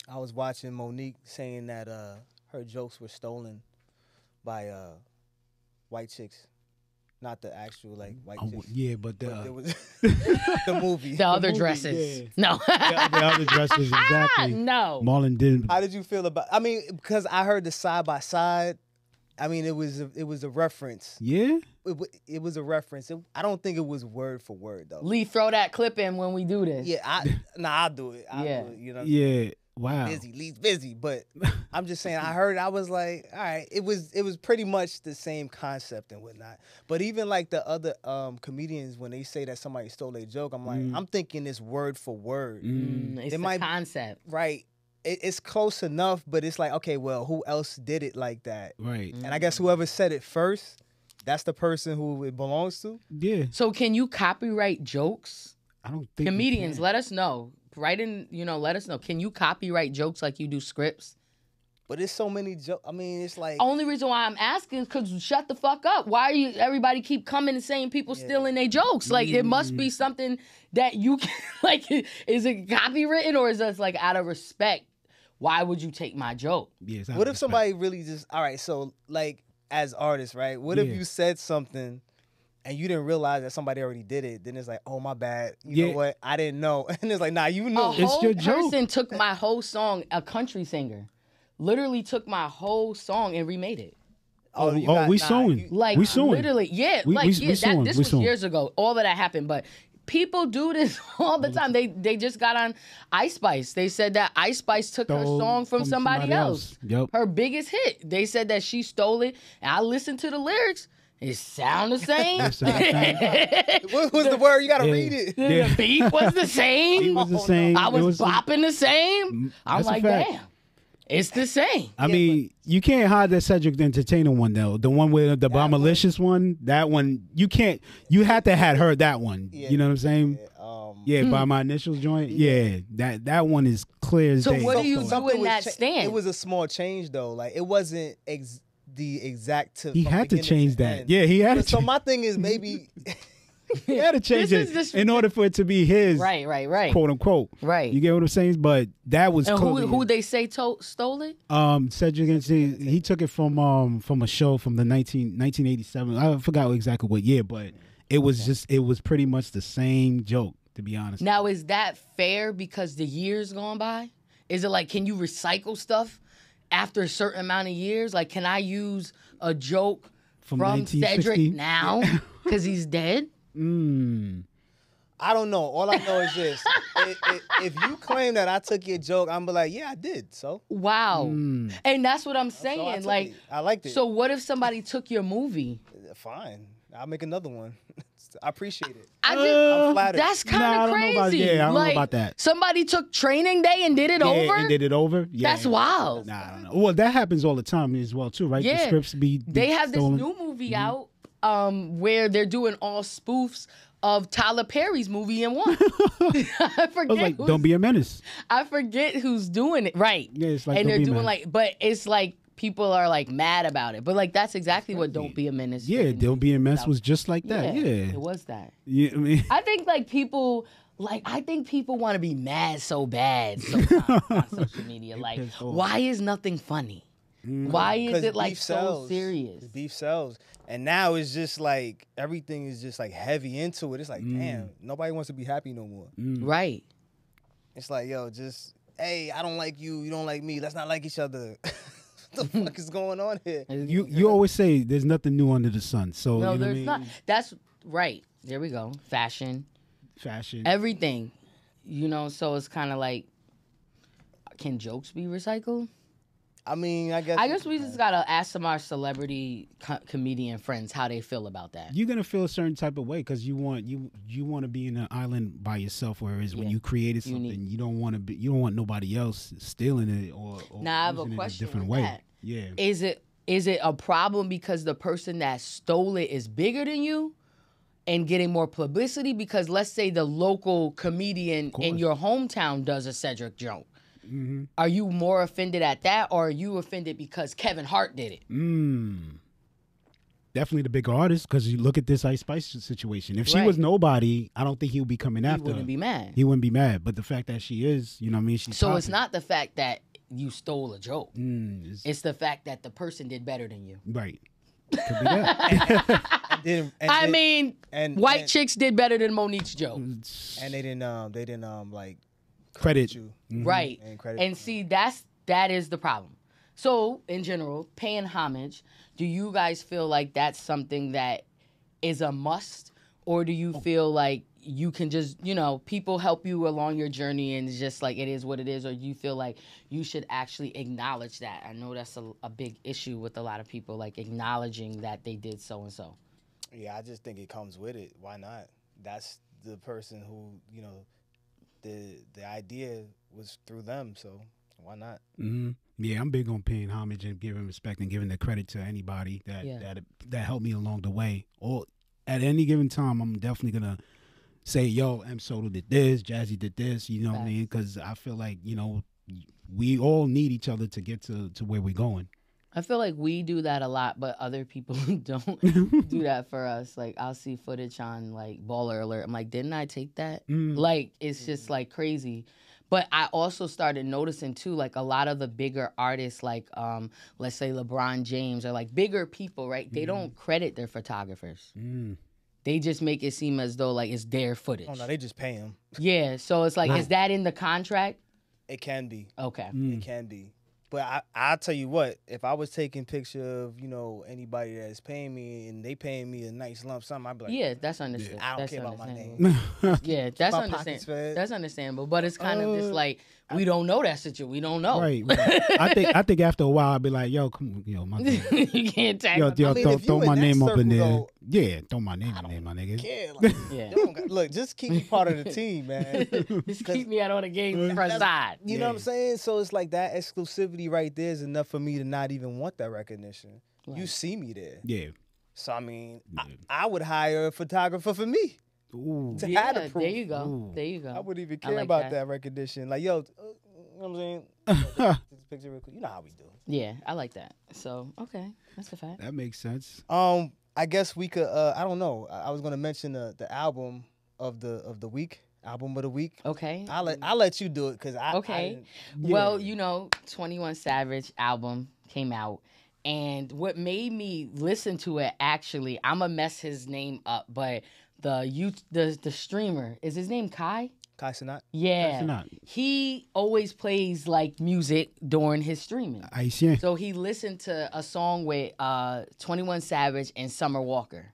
[SPEAKER 2] I was watching Mo'Nique saying that uh her jokes were stolen by uh white chicks. Not the actual like white
[SPEAKER 3] Oh,
[SPEAKER 2] chicks.
[SPEAKER 3] yeah, but the,
[SPEAKER 2] But *laughs* was *laughs* the movie.
[SPEAKER 1] The other
[SPEAKER 3] movie,
[SPEAKER 1] dresses,
[SPEAKER 3] yeah.
[SPEAKER 1] no,
[SPEAKER 3] the, the other dresses *laughs* exactly.
[SPEAKER 1] no.
[SPEAKER 3] Marlon didn't.
[SPEAKER 2] How did you feel about I mean, because I heard the side by side. I mean, it was a, it was a reference.
[SPEAKER 3] Yeah?
[SPEAKER 2] It, it was a reference. It, I don't think it was word for word though.
[SPEAKER 1] Lee, throw that clip in when we do this.
[SPEAKER 2] Yeah, I *laughs* nah, I'll do it. I'll
[SPEAKER 1] Yeah.
[SPEAKER 2] do it. You know,
[SPEAKER 3] Yeah. Wow.
[SPEAKER 2] busy, Lee's busy. But *laughs* I'm just saying, I heard, I was like, all right, it was it was pretty much the same concept and whatnot. But even like the other um comedians, when they say that somebody stole a joke, I'm like,
[SPEAKER 3] Mm.
[SPEAKER 2] I'm thinking this word for word,
[SPEAKER 3] Mm.
[SPEAKER 1] Mm, it's
[SPEAKER 2] It
[SPEAKER 1] the
[SPEAKER 2] might-
[SPEAKER 1] concept.
[SPEAKER 2] right? It, it's close enough, but it's like okay, well, who else did it like that?
[SPEAKER 3] Right.
[SPEAKER 2] And I guess whoever said it first, that's the person who it belongs to.
[SPEAKER 3] Yeah.
[SPEAKER 1] So can you copyright jokes?
[SPEAKER 3] I don't think
[SPEAKER 1] Comedians, let us know. Write in, you know, let us know. Can you copyright jokes like you do scripts?
[SPEAKER 2] But it's so many jokes. I mean, it's like
[SPEAKER 1] Only reason why I'm asking is because shut the fuck up. Why are you? Everybody keep coming and saying people stealing their jokes. Like it must
[SPEAKER 3] Mm.
[SPEAKER 1] be something that you can *laughs* like. Is it copywritten or is it like out of respect? Why would you take my joke?
[SPEAKER 3] Yeah, it's
[SPEAKER 2] what if
[SPEAKER 3] respect.
[SPEAKER 2] somebody really just all right? So like as artists, right? What if you said something and you didn't realize that somebody already did it? Then it's like, oh my bad. You know what? I didn't know. *laughs* And it's like, nah, you
[SPEAKER 1] A
[SPEAKER 2] know.
[SPEAKER 3] It's
[SPEAKER 1] whole
[SPEAKER 3] your joke.
[SPEAKER 1] person took my whole song. A country singer literally took my whole song and remade it.
[SPEAKER 3] Oh, oh,
[SPEAKER 2] you
[SPEAKER 3] oh,
[SPEAKER 2] got-
[SPEAKER 3] we
[SPEAKER 2] nah,
[SPEAKER 3] suing.
[SPEAKER 2] you-
[SPEAKER 1] Like
[SPEAKER 3] We suing.
[SPEAKER 1] literally, yeah,
[SPEAKER 3] We-
[SPEAKER 1] like
[SPEAKER 3] we-
[SPEAKER 1] yeah,
[SPEAKER 3] we
[SPEAKER 1] that,
[SPEAKER 3] suing,
[SPEAKER 1] this
[SPEAKER 3] we
[SPEAKER 1] was
[SPEAKER 3] suing.
[SPEAKER 1] years ago. All of that happened, but people do this *laughs* all the time. They they just got on Ice Spice. They said that Ice Spice took her song from,
[SPEAKER 3] from
[SPEAKER 1] somebody,
[SPEAKER 3] somebody
[SPEAKER 1] else.
[SPEAKER 3] else. Yep.
[SPEAKER 1] Her biggest hit. They said that she stole it, and I listened to the lyrics. It sound the *laughs* same.
[SPEAKER 3] It sound the same. *laughs*
[SPEAKER 2] What was the word? You gotta
[SPEAKER 3] Yeah.
[SPEAKER 2] read it.
[SPEAKER 1] the
[SPEAKER 3] Yeah.
[SPEAKER 1] beat was the same.
[SPEAKER 3] It was the same.
[SPEAKER 1] I
[SPEAKER 3] It
[SPEAKER 1] was,
[SPEAKER 3] the-
[SPEAKER 1] bopping the same.
[SPEAKER 3] Mm. I'm
[SPEAKER 1] like, damn, it's the same.
[SPEAKER 3] I mean, you can't hide that Cedric the Entertainer one though. The one with the
[SPEAKER 2] one.
[SPEAKER 3] Bomalicious one. That one you can't. You had to had heard that one.
[SPEAKER 2] Yeah.
[SPEAKER 3] You know what I'm saying?
[SPEAKER 2] Um,
[SPEAKER 3] Yeah, by my initials joint. Yeah, that that one is clear as
[SPEAKER 1] So
[SPEAKER 3] day.
[SPEAKER 1] what do you do
[SPEAKER 2] something
[SPEAKER 1] in
[SPEAKER 2] was
[SPEAKER 1] that
[SPEAKER 2] cha-
[SPEAKER 1] stance?
[SPEAKER 2] It was a small change though. Like it wasn't ex- the exact. To,
[SPEAKER 3] He had to
[SPEAKER 2] beginning
[SPEAKER 3] change that.
[SPEAKER 2] end.
[SPEAKER 3] Yeah, he had
[SPEAKER 2] But
[SPEAKER 3] to.
[SPEAKER 2] so
[SPEAKER 3] change-
[SPEAKER 2] my thing is *laughs* maybe *laughs*
[SPEAKER 3] he had to change
[SPEAKER 1] This
[SPEAKER 3] it
[SPEAKER 1] just-
[SPEAKER 3] in order for it to be his
[SPEAKER 1] Right, right, right.
[SPEAKER 3] quote unquote.
[SPEAKER 1] Right.
[SPEAKER 3] You get what I'm saying? But that was
[SPEAKER 1] And who who they say to- stole it?
[SPEAKER 3] Um, Cedric Entertainer, he took it from um from a show from the 19, 1987. I forgot exactly what year, but it was just it was pretty much the same joke to be honest.
[SPEAKER 1] Now is that fair because the years gone by? Is it like can you recycle stuff after a certain amount of years? Like can I use a joke
[SPEAKER 3] From
[SPEAKER 1] from, Cedric now *laughs* because he's dead?
[SPEAKER 3] Mm.
[SPEAKER 2] I don't know. All I know is this: *laughs* I- I- if you claim that I took your joke, I'm be like, yeah, I did. So,
[SPEAKER 1] Wow.
[SPEAKER 3] Mm.
[SPEAKER 1] And that's what I'm
[SPEAKER 2] so I
[SPEAKER 1] saying. like
[SPEAKER 2] it. I liked it.
[SPEAKER 1] so what if somebody took your movie?
[SPEAKER 2] fine, I'll make another one. *laughs* I appreciate it.
[SPEAKER 1] I just
[SPEAKER 2] I'm flattered.
[SPEAKER 1] that's kind of
[SPEAKER 3] don't know
[SPEAKER 1] crazy.
[SPEAKER 3] about- yeah, I don't know
[SPEAKER 1] like,
[SPEAKER 3] about that.
[SPEAKER 1] Somebody took training day and did it
[SPEAKER 3] Yeah,
[SPEAKER 1] over.
[SPEAKER 3] and did it over. Yeah,
[SPEAKER 1] That's wild.
[SPEAKER 3] Nah, I don't know. Well, that happens all the time as well too, right? The scripts be, be
[SPEAKER 1] They have
[SPEAKER 3] stolen.
[SPEAKER 1] this new movie out um, where they're doing all spoofs of Tyler Perry's movie in one. *laughs* *laughs* I forget.
[SPEAKER 3] I was like,
[SPEAKER 1] who's,
[SPEAKER 3] don't be a menace.
[SPEAKER 1] I forget who's doing it. Right.
[SPEAKER 3] Yeah, it's like
[SPEAKER 1] and
[SPEAKER 3] Don't
[SPEAKER 1] they're
[SPEAKER 3] Be a
[SPEAKER 1] doing
[SPEAKER 3] Menace.
[SPEAKER 1] like, but it's like people are like mad about it. But like that's exactly what Don't Be a Menace.
[SPEAKER 3] Yeah, don't be a mess was just like that.
[SPEAKER 1] Yeah,
[SPEAKER 3] Yeah,
[SPEAKER 1] it was that.
[SPEAKER 3] Yeah, I mean,
[SPEAKER 1] I think like people like I think people want to be mad so bad sometimes *laughs* on social media. Like, why is nothing funny? Why is it like so
[SPEAKER 2] sells.
[SPEAKER 1] serious?
[SPEAKER 2] Beef sells, and now it's just like everything is just like heavy into it. It's like, damn, mm. nobody wants to be happy no more. Mm.
[SPEAKER 1] Right.
[SPEAKER 2] It's like, yo, just hey, I don't like you, you don't like me. Let's not like each other. *laughs* what the mm-hmm. fuck is going on here?
[SPEAKER 3] you you always say there's nothing new under the sun. So
[SPEAKER 1] No,
[SPEAKER 3] you know what I
[SPEAKER 1] there's
[SPEAKER 3] mean?
[SPEAKER 1] not. That's right. There we go. Fashion,
[SPEAKER 3] fashion.
[SPEAKER 1] everything. You know, so it's kind of like, can jokes be recycled?
[SPEAKER 2] I mean, I guess.
[SPEAKER 1] I guess we just gotta ask some of our celebrity co- comedian friends how they feel about that.
[SPEAKER 3] You're gonna feel a certain type of way because you want you you want to be in an island by yourself. Whereas when you created
[SPEAKER 1] Unique.
[SPEAKER 3] something, you don't want to be. You don't want nobody else stealing it or. or
[SPEAKER 1] Now, I have a
[SPEAKER 3] using it
[SPEAKER 1] question
[SPEAKER 3] a different way.
[SPEAKER 1] that.
[SPEAKER 3] Yeah.
[SPEAKER 1] Is it is it a problem because the person that stole it is bigger than you? And getting more publicity because let's say the local comedian in your hometown does a Cedric joke.
[SPEAKER 3] Mm-hmm.
[SPEAKER 1] Are you more offended at that, or are you offended because Kevin Hart did it?
[SPEAKER 3] Mm. Definitely the bigger artist because you look at this Ice Spice situation. If she
[SPEAKER 1] Right.
[SPEAKER 3] was nobody, I don't think he would be coming
[SPEAKER 1] He
[SPEAKER 3] after.
[SPEAKER 1] He wouldn't
[SPEAKER 3] her.
[SPEAKER 1] be mad.
[SPEAKER 3] He wouldn't be mad. But the fact that she is, you know, what I mean, she's
[SPEAKER 1] So it's not the fact that you stole a joke;
[SPEAKER 3] Mm, it's-
[SPEAKER 1] it's the fact that the person did better than you.
[SPEAKER 3] right. Could be *laughs* that.
[SPEAKER 2] Didn't- and
[SPEAKER 1] I
[SPEAKER 2] they-
[SPEAKER 1] mean,
[SPEAKER 2] and
[SPEAKER 1] white
[SPEAKER 2] and,
[SPEAKER 1] chicks did better than Mo'Nique's joke,
[SPEAKER 2] and they didn't um they didn't um like
[SPEAKER 3] Credit.
[SPEAKER 2] you. Mm-hmm.
[SPEAKER 1] right?
[SPEAKER 2] And credit
[SPEAKER 1] And see, that's that is the problem. So, in general, paying homage. Do you guys feel like that's something that is a must, or do you feel like you can just, you know, people help you along your journey and it's just like it is what it is, or you feel like you should actually acknowledge that? I know that's a, a big issue with a lot of people, like acknowledging that they did so and so.
[SPEAKER 2] Yeah, I just think it comes with it. Why not? That's the person who you know, the the idea was through them. So Why not?
[SPEAKER 3] hmm Yeah, I'm big on paying homage and giving respect and giving the credit to anybody that
[SPEAKER 1] Yeah.
[SPEAKER 3] that that helped me along the way. Or at any given time, I'm definitely gonna say, "Yo, M Soto did this, Jaszy did this." You know what I mean? Because I feel like you know we all need each other to get to to where we're going.
[SPEAKER 1] I feel like we do that a lot, but other people *laughs* don't do *laughs* that for us. Like I'll see footage on like Baller Alert. I'm like, didn't I take that?
[SPEAKER 3] Mm.
[SPEAKER 1] Like it's just like crazy. But I also started noticing too, like a lot of the bigger artists, like um, let's say LeBron James or like bigger people, right? They don't credit their photographers.
[SPEAKER 3] Mm.
[SPEAKER 1] They just make it seem as though like it's their footage.
[SPEAKER 2] Oh no, they just pay them.
[SPEAKER 1] yeah. So it's like, is that in the contract?
[SPEAKER 2] It can be.
[SPEAKER 1] Okay.
[SPEAKER 3] Mm.
[SPEAKER 2] It can be. But I I tell you what, if I was taking picture of you know anybody that's paying me and they paying me a nice lump sum, I'd be like,
[SPEAKER 1] Yeah, that's understandable.
[SPEAKER 2] I don't
[SPEAKER 1] that's
[SPEAKER 2] care about my name. *laughs*
[SPEAKER 1] Yeah, that's understandable. That's understandable. But it's kind of just
[SPEAKER 2] Uh,
[SPEAKER 1] like we don't know that situation. We don't know.
[SPEAKER 3] Right, right. I think I think after a while I'd be like, "Yo, come on, yo, my *laughs*
[SPEAKER 1] you can't tag.
[SPEAKER 3] yo, yo,
[SPEAKER 2] I mean,
[SPEAKER 3] throw,
[SPEAKER 2] if you
[SPEAKER 3] throw
[SPEAKER 2] in
[SPEAKER 3] my
[SPEAKER 2] that
[SPEAKER 3] name up in there.
[SPEAKER 2] though,
[SPEAKER 3] yeah, throw my name in there, my nigga.
[SPEAKER 2] Yeah, like, *laughs*
[SPEAKER 1] Yeah.
[SPEAKER 2] you don't got- look, just keep me part of the team, man. *laughs*
[SPEAKER 1] Just keep me out on the game front side.
[SPEAKER 2] You know what I'm
[SPEAKER 3] Yeah.
[SPEAKER 2] saying? So it's like that exclusivity right there is enough for me to not even want that recognition. You see me there.
[SPEAKER 3] Yeah.
[SPEAKER 2] So I mean,
[SPEAKER 3] Yeah.
[SPEAKER 2] I, I would hire a photographer for me.
[SPEAKER 3] Ooh.
[SPEAKER 2] To
[SPEAKER 1] Yeah,
[SPEAKER 2] have the
[SPEAKER 1] there you go.
[SPEAKER 3] Ooh.
[SPEAKER 1] There you go.
[SPEAKER 2] I wouldn't even care
[SPEAKER 1] like
[SPEAKER 2] about
[SPEAKER 1] that.
[SPEAKER 2] that. recognition. Like, yo, uh, you know what I'm saying? *laughs* Take this picture real quick. You know how we do.
[SPEAKER 1] Yeah, I like that. So okay, that's a fact.
[SPEAKER 3] That makes sense.
[SPEAKER 2] Um, I guess we could. Uh, I don't know. I, I was gonna mention the the album of the of the week, album of the week.
[SPEAKER 1] Okay.
[SPEAKER 2] I'll let I'll let you do it because I I
[SPEAKER 1] Okay.
[SPEAKER 2] didn't-
[SPEAKER 1] Well, you know, 21 Savage album came out. And what made me listen to it actually, I'm gonna mess his name up, but the you the the streamer is his name Kai?
[SPEAKER 2] Kai Cenat.
[SPEAKER 1] Yeah.
[SPEAKER 3] Cenat.
[SPEAKER 1] He always plays like music during his streaming.
[SPEAKER 3] Haitian.
[SPEAKER 1] So he listened to a song with uh 21 Savage and Summer Walker.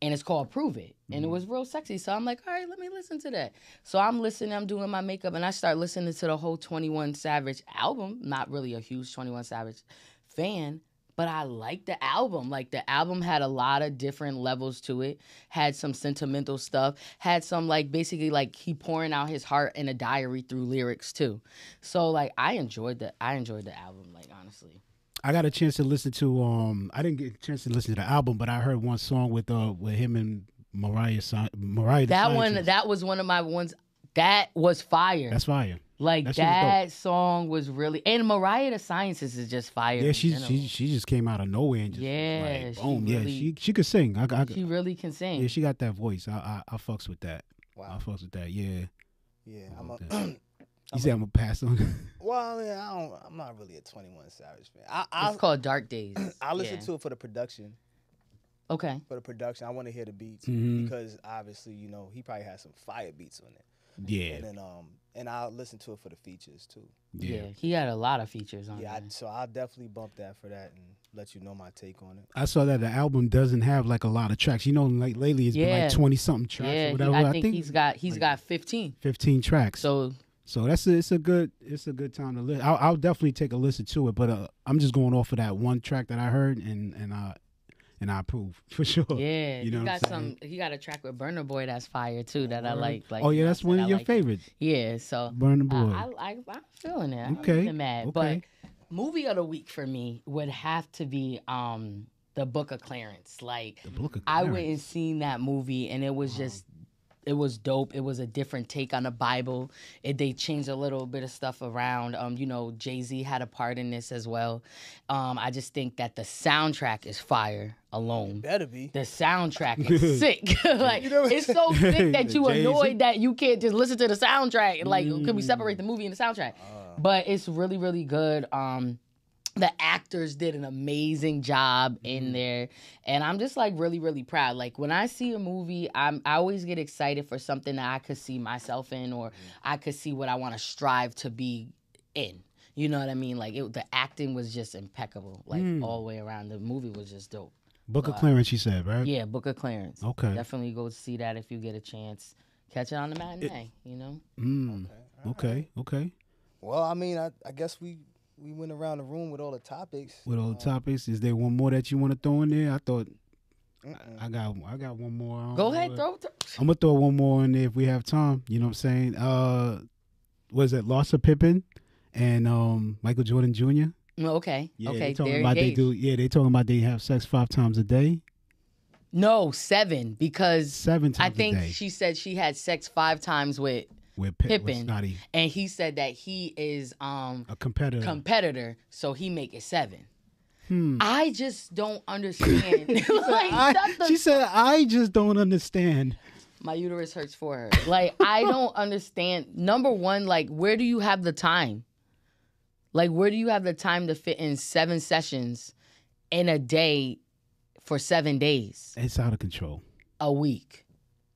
[SPEAKER 1] And it's called Prove It. And it was real sexy. So I'm like, all right, let me listen to that. So I'm listening, I'm doing my makeup, and I start listening to the whole 21 Savage album. Not really a huge 21 Savage fan, but I like the album. Like the album had a lot of different levels to it. Had some sentimental stuff. Had some like basically like he pouring out his heart in a diary through lyrics too. So like I enjoyed the I enjoyed the album. Like honestly.
[SPEAKER 3] I got a chance to listen to um I didn't get a chance to listen to the album, but I heard one song with uh with him and Mariah Mariah
[SPEAKER 1] That one that was one of my ones. That was fire.
[SPEAKER 3] That's fire.
[SPEAKER 1] Like
[SPEAKER 3] that
[SPEAKER 1] that, song was really and Mariah the Scientist is just fire.
[SPEAKER 3] Yeah, she she she just came out of nowhere and just
[SPEAKER 1] Yeah,
[SPEAKER 3] like,
[SPEAKER 1] she
[SPEAKER 3] boom. yeah, she she could sing. I, I,
[SPEAKER 1] she really can sing.
[SPEAKER 3] yeah, she got that voice. I I, I fucks with that.
[SPEAKER 2] Wow, I
[SPEAKER 3] fucks with that. Yeah.
[SPEAKER 2] Yeah, I'm a. *clears throat*
[SPEAKER 3] You said I'm gonna pass on. *laughs*
[SPEAKER 2] well, yeah, I don't. I'm not really a 21 Savage fan. I I,
[SPEAKER 1] it's called Dark Days. *clears throat*
[SPEAKER 2] I listen
[SPEAKER 1] Yeah.
[SPEAKER 2] to it for the production.
[SPEAKER 1] Okay.
[SPEAKER 2] For the production, I want to hear the beats
[SPEAKER 3] Mhm.
[SPEAKER 2] because obviously, you know, he probably has some fire beats on it.
[SPEAKER 3] yeah.
[SPEAKER 2] And then um, and I'll listen to it for the features too.
[SPEAKER 1] Yeah.
[SPEAKER 3] Yeah.
[SPEAKER 1] He had a lot of features on
[SPEAKER 2] Yeah, I, so I'll definitely bump that for that and let you know my take on it.
[SPEAKER 3] I saw that the album doesn't have like a lot of tracks. You know, like lately it's been like twenty something tracks
[SPEAKER 1] yeah,
[SPEAKER 3] or
[SPEAKER 1] he-
[SPEAKER 3] whatever.
[SPEAKER 1] I, think he's got he's
[SPEAKER 3] like-
[SPEAKER 1] got 15.
[SPEAKER 3] fifteen tracks. So,
[SPEAKER 1] So
[SPEAKER 3] that's a, it's a good it's a good time to listen. I'll, I'll definitely take a listen to it, but uh, I'm just going off of that one track that I heard and and I and I approve *laughs* for sure.
[SPEAKER 1] yeah,
[SPEAKER 3] You know
[SPEAKER 1] he
[SPEAKER 3] I'm
[SPEAKER 1] got some. He got a track with Burna Boy that's fire too that I like. Like
[SPEAKER 3] oh yeah, that's one
[SPEAKER 1] I
[SPEAKER 3] of your
[SPEAKER 1] like-
[SPEAKER 3] favorites.
[SPEAKER 1] Yeah, so
[SPEAKER 3] Burna Boy.
[SPEAKER 1] I, I, I'm feeling it. I'm
[SPEAKER 3] Okay,
[SPEAKER 1] mad.
[SPEAKER 3] okay.
[SPEAKER 1] But movie of the week for me would have to be um the Book of Clarence. Like
[SPEAKER 3] the Book of Clarence.
[SPEAKER 1] I went and seen that movie and it was just it was dope. It was a different take on the Bible. It they changed a little bit of stuff around. Um, you know, Jay Z had a part in this as well. Um, I just think that the soundtrack is fire alone.
[SPEAKER 2] Better be.
[SPEAKER 1] The soundtrack is *laughs* sick. *laughs* like
[SPEAKER 2] You know
[SPEAKER 1] it's so sick that *laughs* you
[SPEAKER 3] Jay-Z?
[SPEAKER 1] annoyed that you can't just listen to the soundtrack. Like, could we
[SPEAKER 3] Mm.
[SPEAKER 1] separate the movie and the soundtrack?
[SPEAKER 2] Uh,
[SPEAKER 1] But it's really, really good. Um, the actors did an amazing job
[SPEAKER 3] Mm-hmm.
[SPEAKER 1] in there, and I'm just like really, really proud. Like when I see a movie, I'm I always get excited for something that I could see myself in, or
[SPEAKER 3] Mm-hmm.
[SPEAKER 1] I could see what I want to strive to be in. You know what I mean? Like it, the acting was just impeccable, like
[SPEAKER 3] Mm.
[SPEAKER 1] all the way around. The movie was just dope.
[SPEAKER 3] Book of Clarence. You said right?
[SPEAKER 1] Yeah, Book of Clarence.
[SPEAKER 3] Okay.
[SPEAKER 1] Definitely go see that if you get a chance. Catch it on the matinee, you know?
[SPEAKER 3] Mm.
[SPEAKER 2] okay. all right.
[SPEAKER 3] Okay. Okay.
[SPEAKER 2] Well, I mean, I, I guess we we went around the room with all the topics.
[SPEAKER 3] With all the
[SPEAKER 2] Um,
[SPEAKER 3] topics, is there one more that you want to throw in there? I thought
[SPEAKER 2] mm-mm.
[SPEAKER 3] I got I got one more. I don't
[SPEAKER 1] Go
[SPEAKER 3] know
[SPEAKER 1] ahead,
[SPEAKER 3] what-
[SPEAKER 1] throw, throw.
[SPEAKER 3] I'm gonna throw one more in there if we have time. You know what I'm saying? Uh, was it Larsa Pippen and um Michael Jordan Jr.
[SPEAKER 1] Mm, Okay.
[SPEAKER 3] Yeah,
[SPEAKER 1] okay.
[SPEAKER 3] they talking
[SPEAKER 1] They're
[SPEAKER 3] about they do. Yeah, they talking about they have sex five times a day,
[SPEAKER 1] No, seven because
[SPEAKER 3] seven times
[SPEAKER 1] I think
[SPEAKER 3] a day.
[SPEAKER 1] she said she had sex five times with,
[SPEAKER 3] with Pip, with
[SPEAKER 1] Pippen. And he said that he is um
[SPEAKER 3] a competitor.
[SPEAKER 1] competitor, so he make it seven.
[SPEAKER 3] Hmm.
[SPEAKER 1] I just don't understand. *laughs* like,
[SPEAKER 3] I-
[SPEAKER 1] the
[SPEAKER 3] she said, "I just don't understand."
[SPEAKER 1] my uterus hurts for her. Like I *laughs* don't understand. Number one, like where do you have the time? Like where do you have the time to fit in seven sessions in a day for seven days,
[SPEAKER 3] It's out of control.
[SPEAKER 1] a week,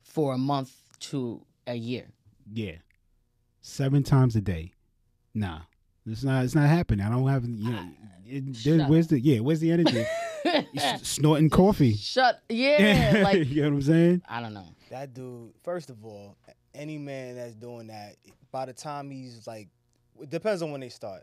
[SPEAKER 1] for a month to a year?
[SPEAKER 3] Yeah, seven times a day. Nah, it's not. It's not happening. I don't have. You know, ah, it, there- where's the yeah? Where's the energy? *laughs* Snorting coffee.
[SPEAKER 1] Shut. Yeah. Like *laughs*
[SPEAKER 3] you know what I'm saying?
[SPEAKER 1] I don't know.
[SPEAKER 2] That dude, first of all, any man that's doing that, by the time he's like, it depends on when they start.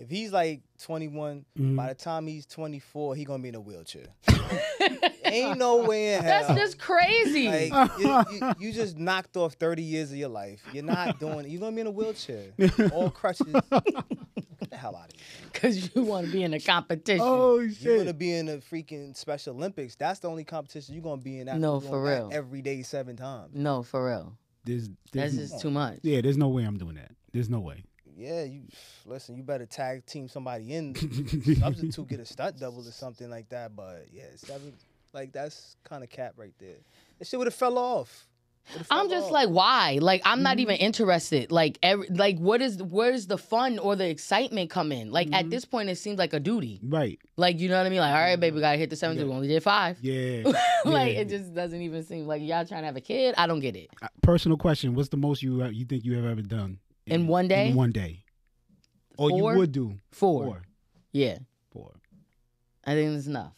[SPEAKER 2] If he's like 21,
[SPEAKER 3] Mhm.
[SPEAKER 2] by the time he's 24, he gonna be in a wheelchair. *laughs* Ain't no way in hell.
[SPEAKER 1] That's just crazy.
[SPEAKER 2] like *laughs* you, you, you just knocked off 30 years of your life. You're not *laughs* doing. You're gonna be in a wheelchair, all crutches. Get the hell out of here.
[SPEAKER 1] Because you want to be in a competition.
[SPEAKER 3] Oh shit.
[SPEAKER 2] You're gonna be in the freaking Special Olympics. That's the only competition you're gonna be in. after
[SPEAKER 1] No, for real.
[SPEAKER 2] Every day, seven times.
[SPEAKER 1] No, for real.
[SPEAKER 3] There's,
[SPEAKER 1] That's just too much.
[SPEAKER 3] yeah. There's no way I'm doing that. There's no way.
[SPEAKER 2] Yeah, you listen. You better tag team somebody in, *laughs* substitute, get a stunt double or something like that. But yeah, seven, like that's kind of cap right there. That shit would have fell off.
[SPEAKER 1] I'm just
[SPEAKER 2] off.
[SPEAKER 1] like, why? Like, I'm not
[SPEAKER 3] Mm-hmm.
[SPEAKER 1] even interested. Like, every, like, what is, where's the fun or the excitement come in? Like,
[SPEAKER 3] Mm-hmm.
[SPEAKER 1] at this point, it seems like a duty.
[SPEAKER 3] Right.
[SPEAKER 1] Like, you know what I mean? Like, all right, baby, we gotta hit the seven. We only did five.
[SPEAKER 3] Yeah. *laughs*
[SPEAKER 1] like,
[SPEAKER 3] Yeah.
[SPEAKER 1] it just doesn't even seem like y'all trying to have a kid. I don't get it.
[SPEAKER 3] Uh, Personal question: What's the most you you think you have ever done
[SPEAKER 1] In one day?
[SPEAKER 3] In one day, oh, or
[SPEAKER 1] Four?
[SPEAKER 3] you would do
[SPEAKER 1] Four.
[SPEAKER 3] four.
[SPEAKER 1] Yeah,
[SPEAKER 3] Four.
[SPEAKER 1] I think it's enough.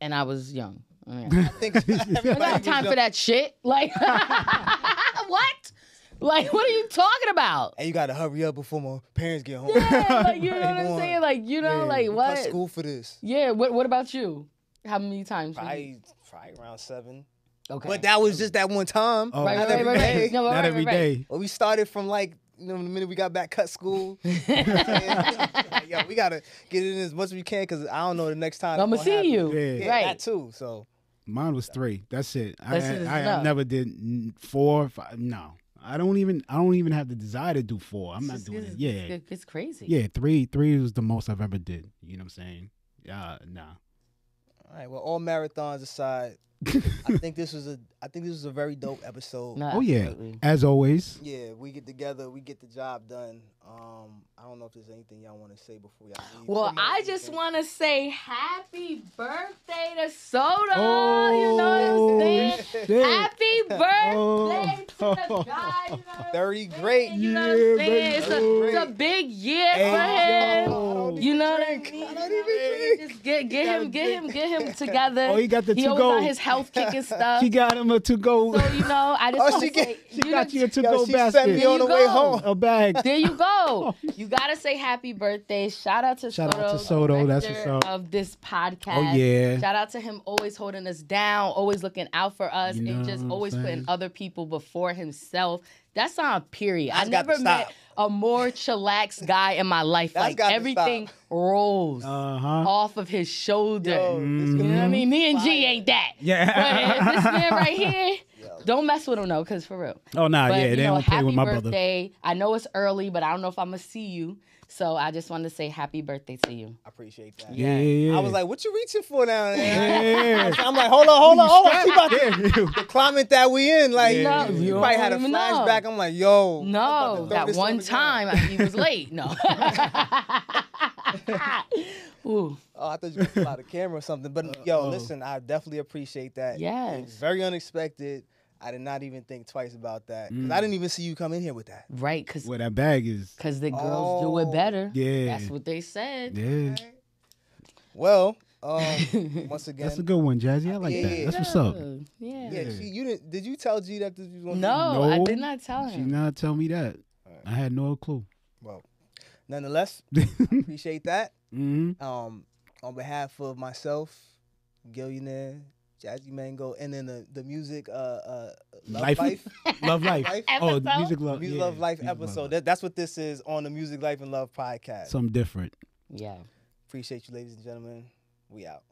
[SPEAKER 1] And I was young. Yeah.
[SPEAKER 2] I think
[SPEAKER 1] I don't have time for that shit. Like, *laughs* what? Like, what are you talking about?
[SPEAKER 2] And you gotta hurry up before my parents get home.
[SPEAKER 1] Yeah, like, *laughs* you know what I'm
[SPEAKER 2] Come
[SPEAKER 1] saying? Like, you know,
[SPEAKER 3] Yeah.
[SPEAKER 1] like,
[SPEAKER 2] Cut
[SPEAKER 1] what?
[SPEAKER 2] school for this.
[SPEAKER 1] Yeah, what what about you? How many times?
[SPEAKER 2] Probably, probably around seven.
[SPEAKER 1] Okay.
[SPEAKER 2] But that was just that one time.
[SPEAKER 3] Oh,
[SPEAKER 1] right,
[SPEAKER 2] not
[SPEAKER 1] right, right,
[SPEAKER 2] every
[SPEAKER 1] right,
[SPEAKER 2] day.
[SPEAKER 1] right. No,
[SPEAKER 3] Not
[SPEAKER 1] right,
[SPEAKER 3] every
[SPEAKER 1] right, right.
[SPEAKER 3] day.
[SPEAKER 2] Well, we started from like you know the minute we got back cut school. *laughs* like, yo, we gotta get it in as much as we can because I don't know the next time.
[SPEAKER 1] I'ma see
[SPEAKER 2] happen.
[SPEAKER 1] you.
[SPEAKER 3] Yeah.
[SPEAKER 2] Yeah,
[SPEAKER 1] Right.
[SPEAKER 2] that too. So
[SPEAKER 3] Mine was three. That's it. I,
[SPEAKER 1] That's it,
[SPEAKER 3] I, I never did four, five. No, I don't even. I don't even have the desire to do four. I'm not
[SPEAKER 1] It's-
[SPEAKER 3] doing it. Yeah,
[SPEAKER 1] it's, it's crazy.
[SPEAKER 3] yeah. Three, three was the most I've ever did. You know what I'm saying? Uh, nah.
[SPEAKER 2] All right. Well, all marathons aside, I *laughs* think this was a I think this was a very dope episode.
[SPEAKER 1] No,
[SPEAKER 3] Oh yeah.
[SPEAKER 1] absolutely.
[SPEAKER 3] As always.
[SPEAKER 2] Yeah, we get together, we get the job done. Um, I don't know if there's anything y'all want to say before y'all leave.
[SPEAKER 1] Well, I just want to say happy birthday to Soto. you know what I'm saying?
[SPEAKER 3] Oh, shit.
[SPEAKER 1] Happy birthday
[SPEAKER 3] Oh. *laughs*
[SPEAKER 1] to the guy. You know what
[SPEAKER 2] 30 great.
[SPEAKER 1] You know
[SPEAKER 3] Yeah,
[SPEAKER 1] what I'm saying?
[SPEAKER 3] baby.
[SPEAKER 1] It's a, it's a big year
[SPEAKER 2] Hey,
[SPEAKER 1] for him.
[SPEAKER 2] yo,
[SPEAKER 1] You
[SPEAKER 2] even
[SPEAKER 1] know what I
[SPEAKER 2] drink.
[SPEAKER 1] mean?
[SPEAKER 2] I don't even drink.
[SPEAKER 1] Just get get him, get him, get *laughs* him together.
[SPEAKER 3] Oh, he got the
[SPEAKER 1] he
[SPEAKER 3] to
[SPEAKER 1] always
[SPEAKER 3] go.
[SPEAKER 1] on his health kick and *laughs* stuff.
[SPEAKER 3] He got him a to go.
[SPEAKER 1] so you know, I just
[SPEAKER 2] Oh,
[SPEAKER 1] want
[SPEAKER 2] she
[SPEAKER 1] to
[SPEAKER 2] get-
[SPEAKER 1] say,
[SPEAKER 3] She
[SPEAKER 1] you
[SPEAKER 3] got
[SPEAKER 1] know,
[SPEAKER 3] you a to
[SPEAKER 2] Yo,
[SPEAKER 3] go
[SPEAKER 2] she sent me on the
[SPEAKER 1] you
[SPEAKER 2] way
[SPEAKER 1] go.
[SPEAKER 2] home.
[SPEAKER 3] A bag.
[SPEAKER 1] There you go. *laughs* You gotta say happy birthday. Shout out to
[SPEAKER 3] Shout
[SPEAKER 1] Soto,
[SPEAKER 3] out to Soto, that's
[SPEAKER 1] director
[SPEAKER 3] what's up.
[SPEAKER 1] of this podcast.
[SPEAKER 3] Oh yeah.
[SPEAKER 1] Shout out to him always holding us down, always looking out for us,
[SPEAKER 3] You know
[SPEAKER 1] and just
[SPEAKER 3] I'm
[SPEAKER 1] always putting other people before himself. That's on period. I
[SPEAKER 2] That's got to
[SPEAKER 1] never met a more chillaxed guy in my life.
[SPEAKER 2] That's
[SPEAKER 1] like everything
[SPEAKER 2] stop.
[SPEAKER 1] rolls
[SPEAKER 3] Uh huh.
[SPEAKER 1] off of his shoulder.
[SPEAKER 2] Yo,
[SPEAKER 3] Mm-hmm.
[SPEAKER 1] you know what I mean? Me and G ain't that.
[SPEAKER 3] Yeah.
[SPEAKER 1] But this man right here,
[SPEAKER 2] Yo.
[SPEAKER 1] Don't mess with him though, cause for real.
[SPEAKER 3] oh nah,
[SPEAKER 1] But
[SPEAKER 3] yeah.
[SPEAKER 1] you
[SPEAKER 3] They
[SPEAKER 1] know,
[SPEAKER 3] don't play
[SPEAKER 1] happy
[SPEAKER 3] with my brother.
[SPEAKER 1] birthday. I know it's early, but I don't know if I'm gonna see you. So I just wanted to say happy birthday to you.
[SPEAKER 2] I appreciate that.
[SPEAKER 3] Yeah, yeah, yeah.
[SPEAKER 2] I was like, what you reaching for now?
[SPEAKER 3] yeah. *laughs*
[SPEAKER 2] I'm like, hold on, hold on, hold on. She about to, *laughs* the climate that we in, like,
[SPEAKER 3] Yeah.
[SPEAKER 1] No,
[SPEAKER 2] you
[SPEAKER 1] you
[SPEAKER 2] probably had a
[SPEAKER 1] don't know.
[SPEAKER 2] flashback. I'm like, yo. I'm about to
[SPEAKER 1] No, that one time I- he was late. No. *laughs* Ooh,
[SPEAKER 2] Oh, I thought you were pull out a camera or something. But yo,
[SPEAKER 3] oh.
[SPEAKER 2] listen, I definitely appreciate that. It was
[SPEAKER 1] yes.
[SPEAKER 2] very unexpected. I did not even think twice about that. 'Cause
[SPEAKER 3] Mm.
[SPEAKER 2] I didn't even see you come in here with that.
[SPEAKER 1] Right, cause
[SPEAKER 3] Where that bag is
[SPEAKER 1] cause the girls do
[SPEAKER 2] Oh.
[SPEAKER 1] it better.
[SPEAKER 3] Yeah.
[SPEAKER 1] That's what they said.
[SPEAKER 3] Yeah.
[SPEAKER 2] Well, um, *laughs* once again,
[SPEAKER 3] That's a good one, Jaszy. I like
[SPEAKER 2] Yeah,
[SPEAKER 3] that.
[SPEAKER 2] yeah.
[SPEAKER 3] That's what's up.
[SPEAKER 1] Yeah.
[SPEAKER 2] yeah, she, you didn't. Did you tell G that this was going
[SPEAKER 1] No, I did not tell her.
[SPEAKER 3] She
[SPEAKER 1] him.
[SPEAKER 3] not tell me that.
[SPEAKER 2] Alright.
[SPEAKER 3] I had no clue.
[SPEAKER 2] Well, nonetheless, *laughs* appreciate that.
[SPEAKER 3] hmm
[SPEAKER 2] Um, on behalf of myself, Gillionaire, Jaszy Mango, and then the the music uh uh Love
[SPEAKER 3] Life,
[SPEAKER 2] Life, *laughs*
[SPEAKER 3] love life.
[SPEAKER 2] Life
[SPEAKER 3] Oh,
[SPEAKER 1] episode?
[SPEAKER 3] music love,
[SPEAKER 2] Music
[SPEAKER 3] yeah,
[SPEAKER 2] Love Life
[SPEAKER 3] Music
[SPEAKER 2] episode.
[SPEAKER 3] Life.
[SPEAKER 2] That, that's what this is on the Music Life and Love podcast.
[SPEAKER 3] Something different.
[SPEAKER 1] Yeah.
[SPEAKER 2] Appreciate you, ladies and gentlemen. We out.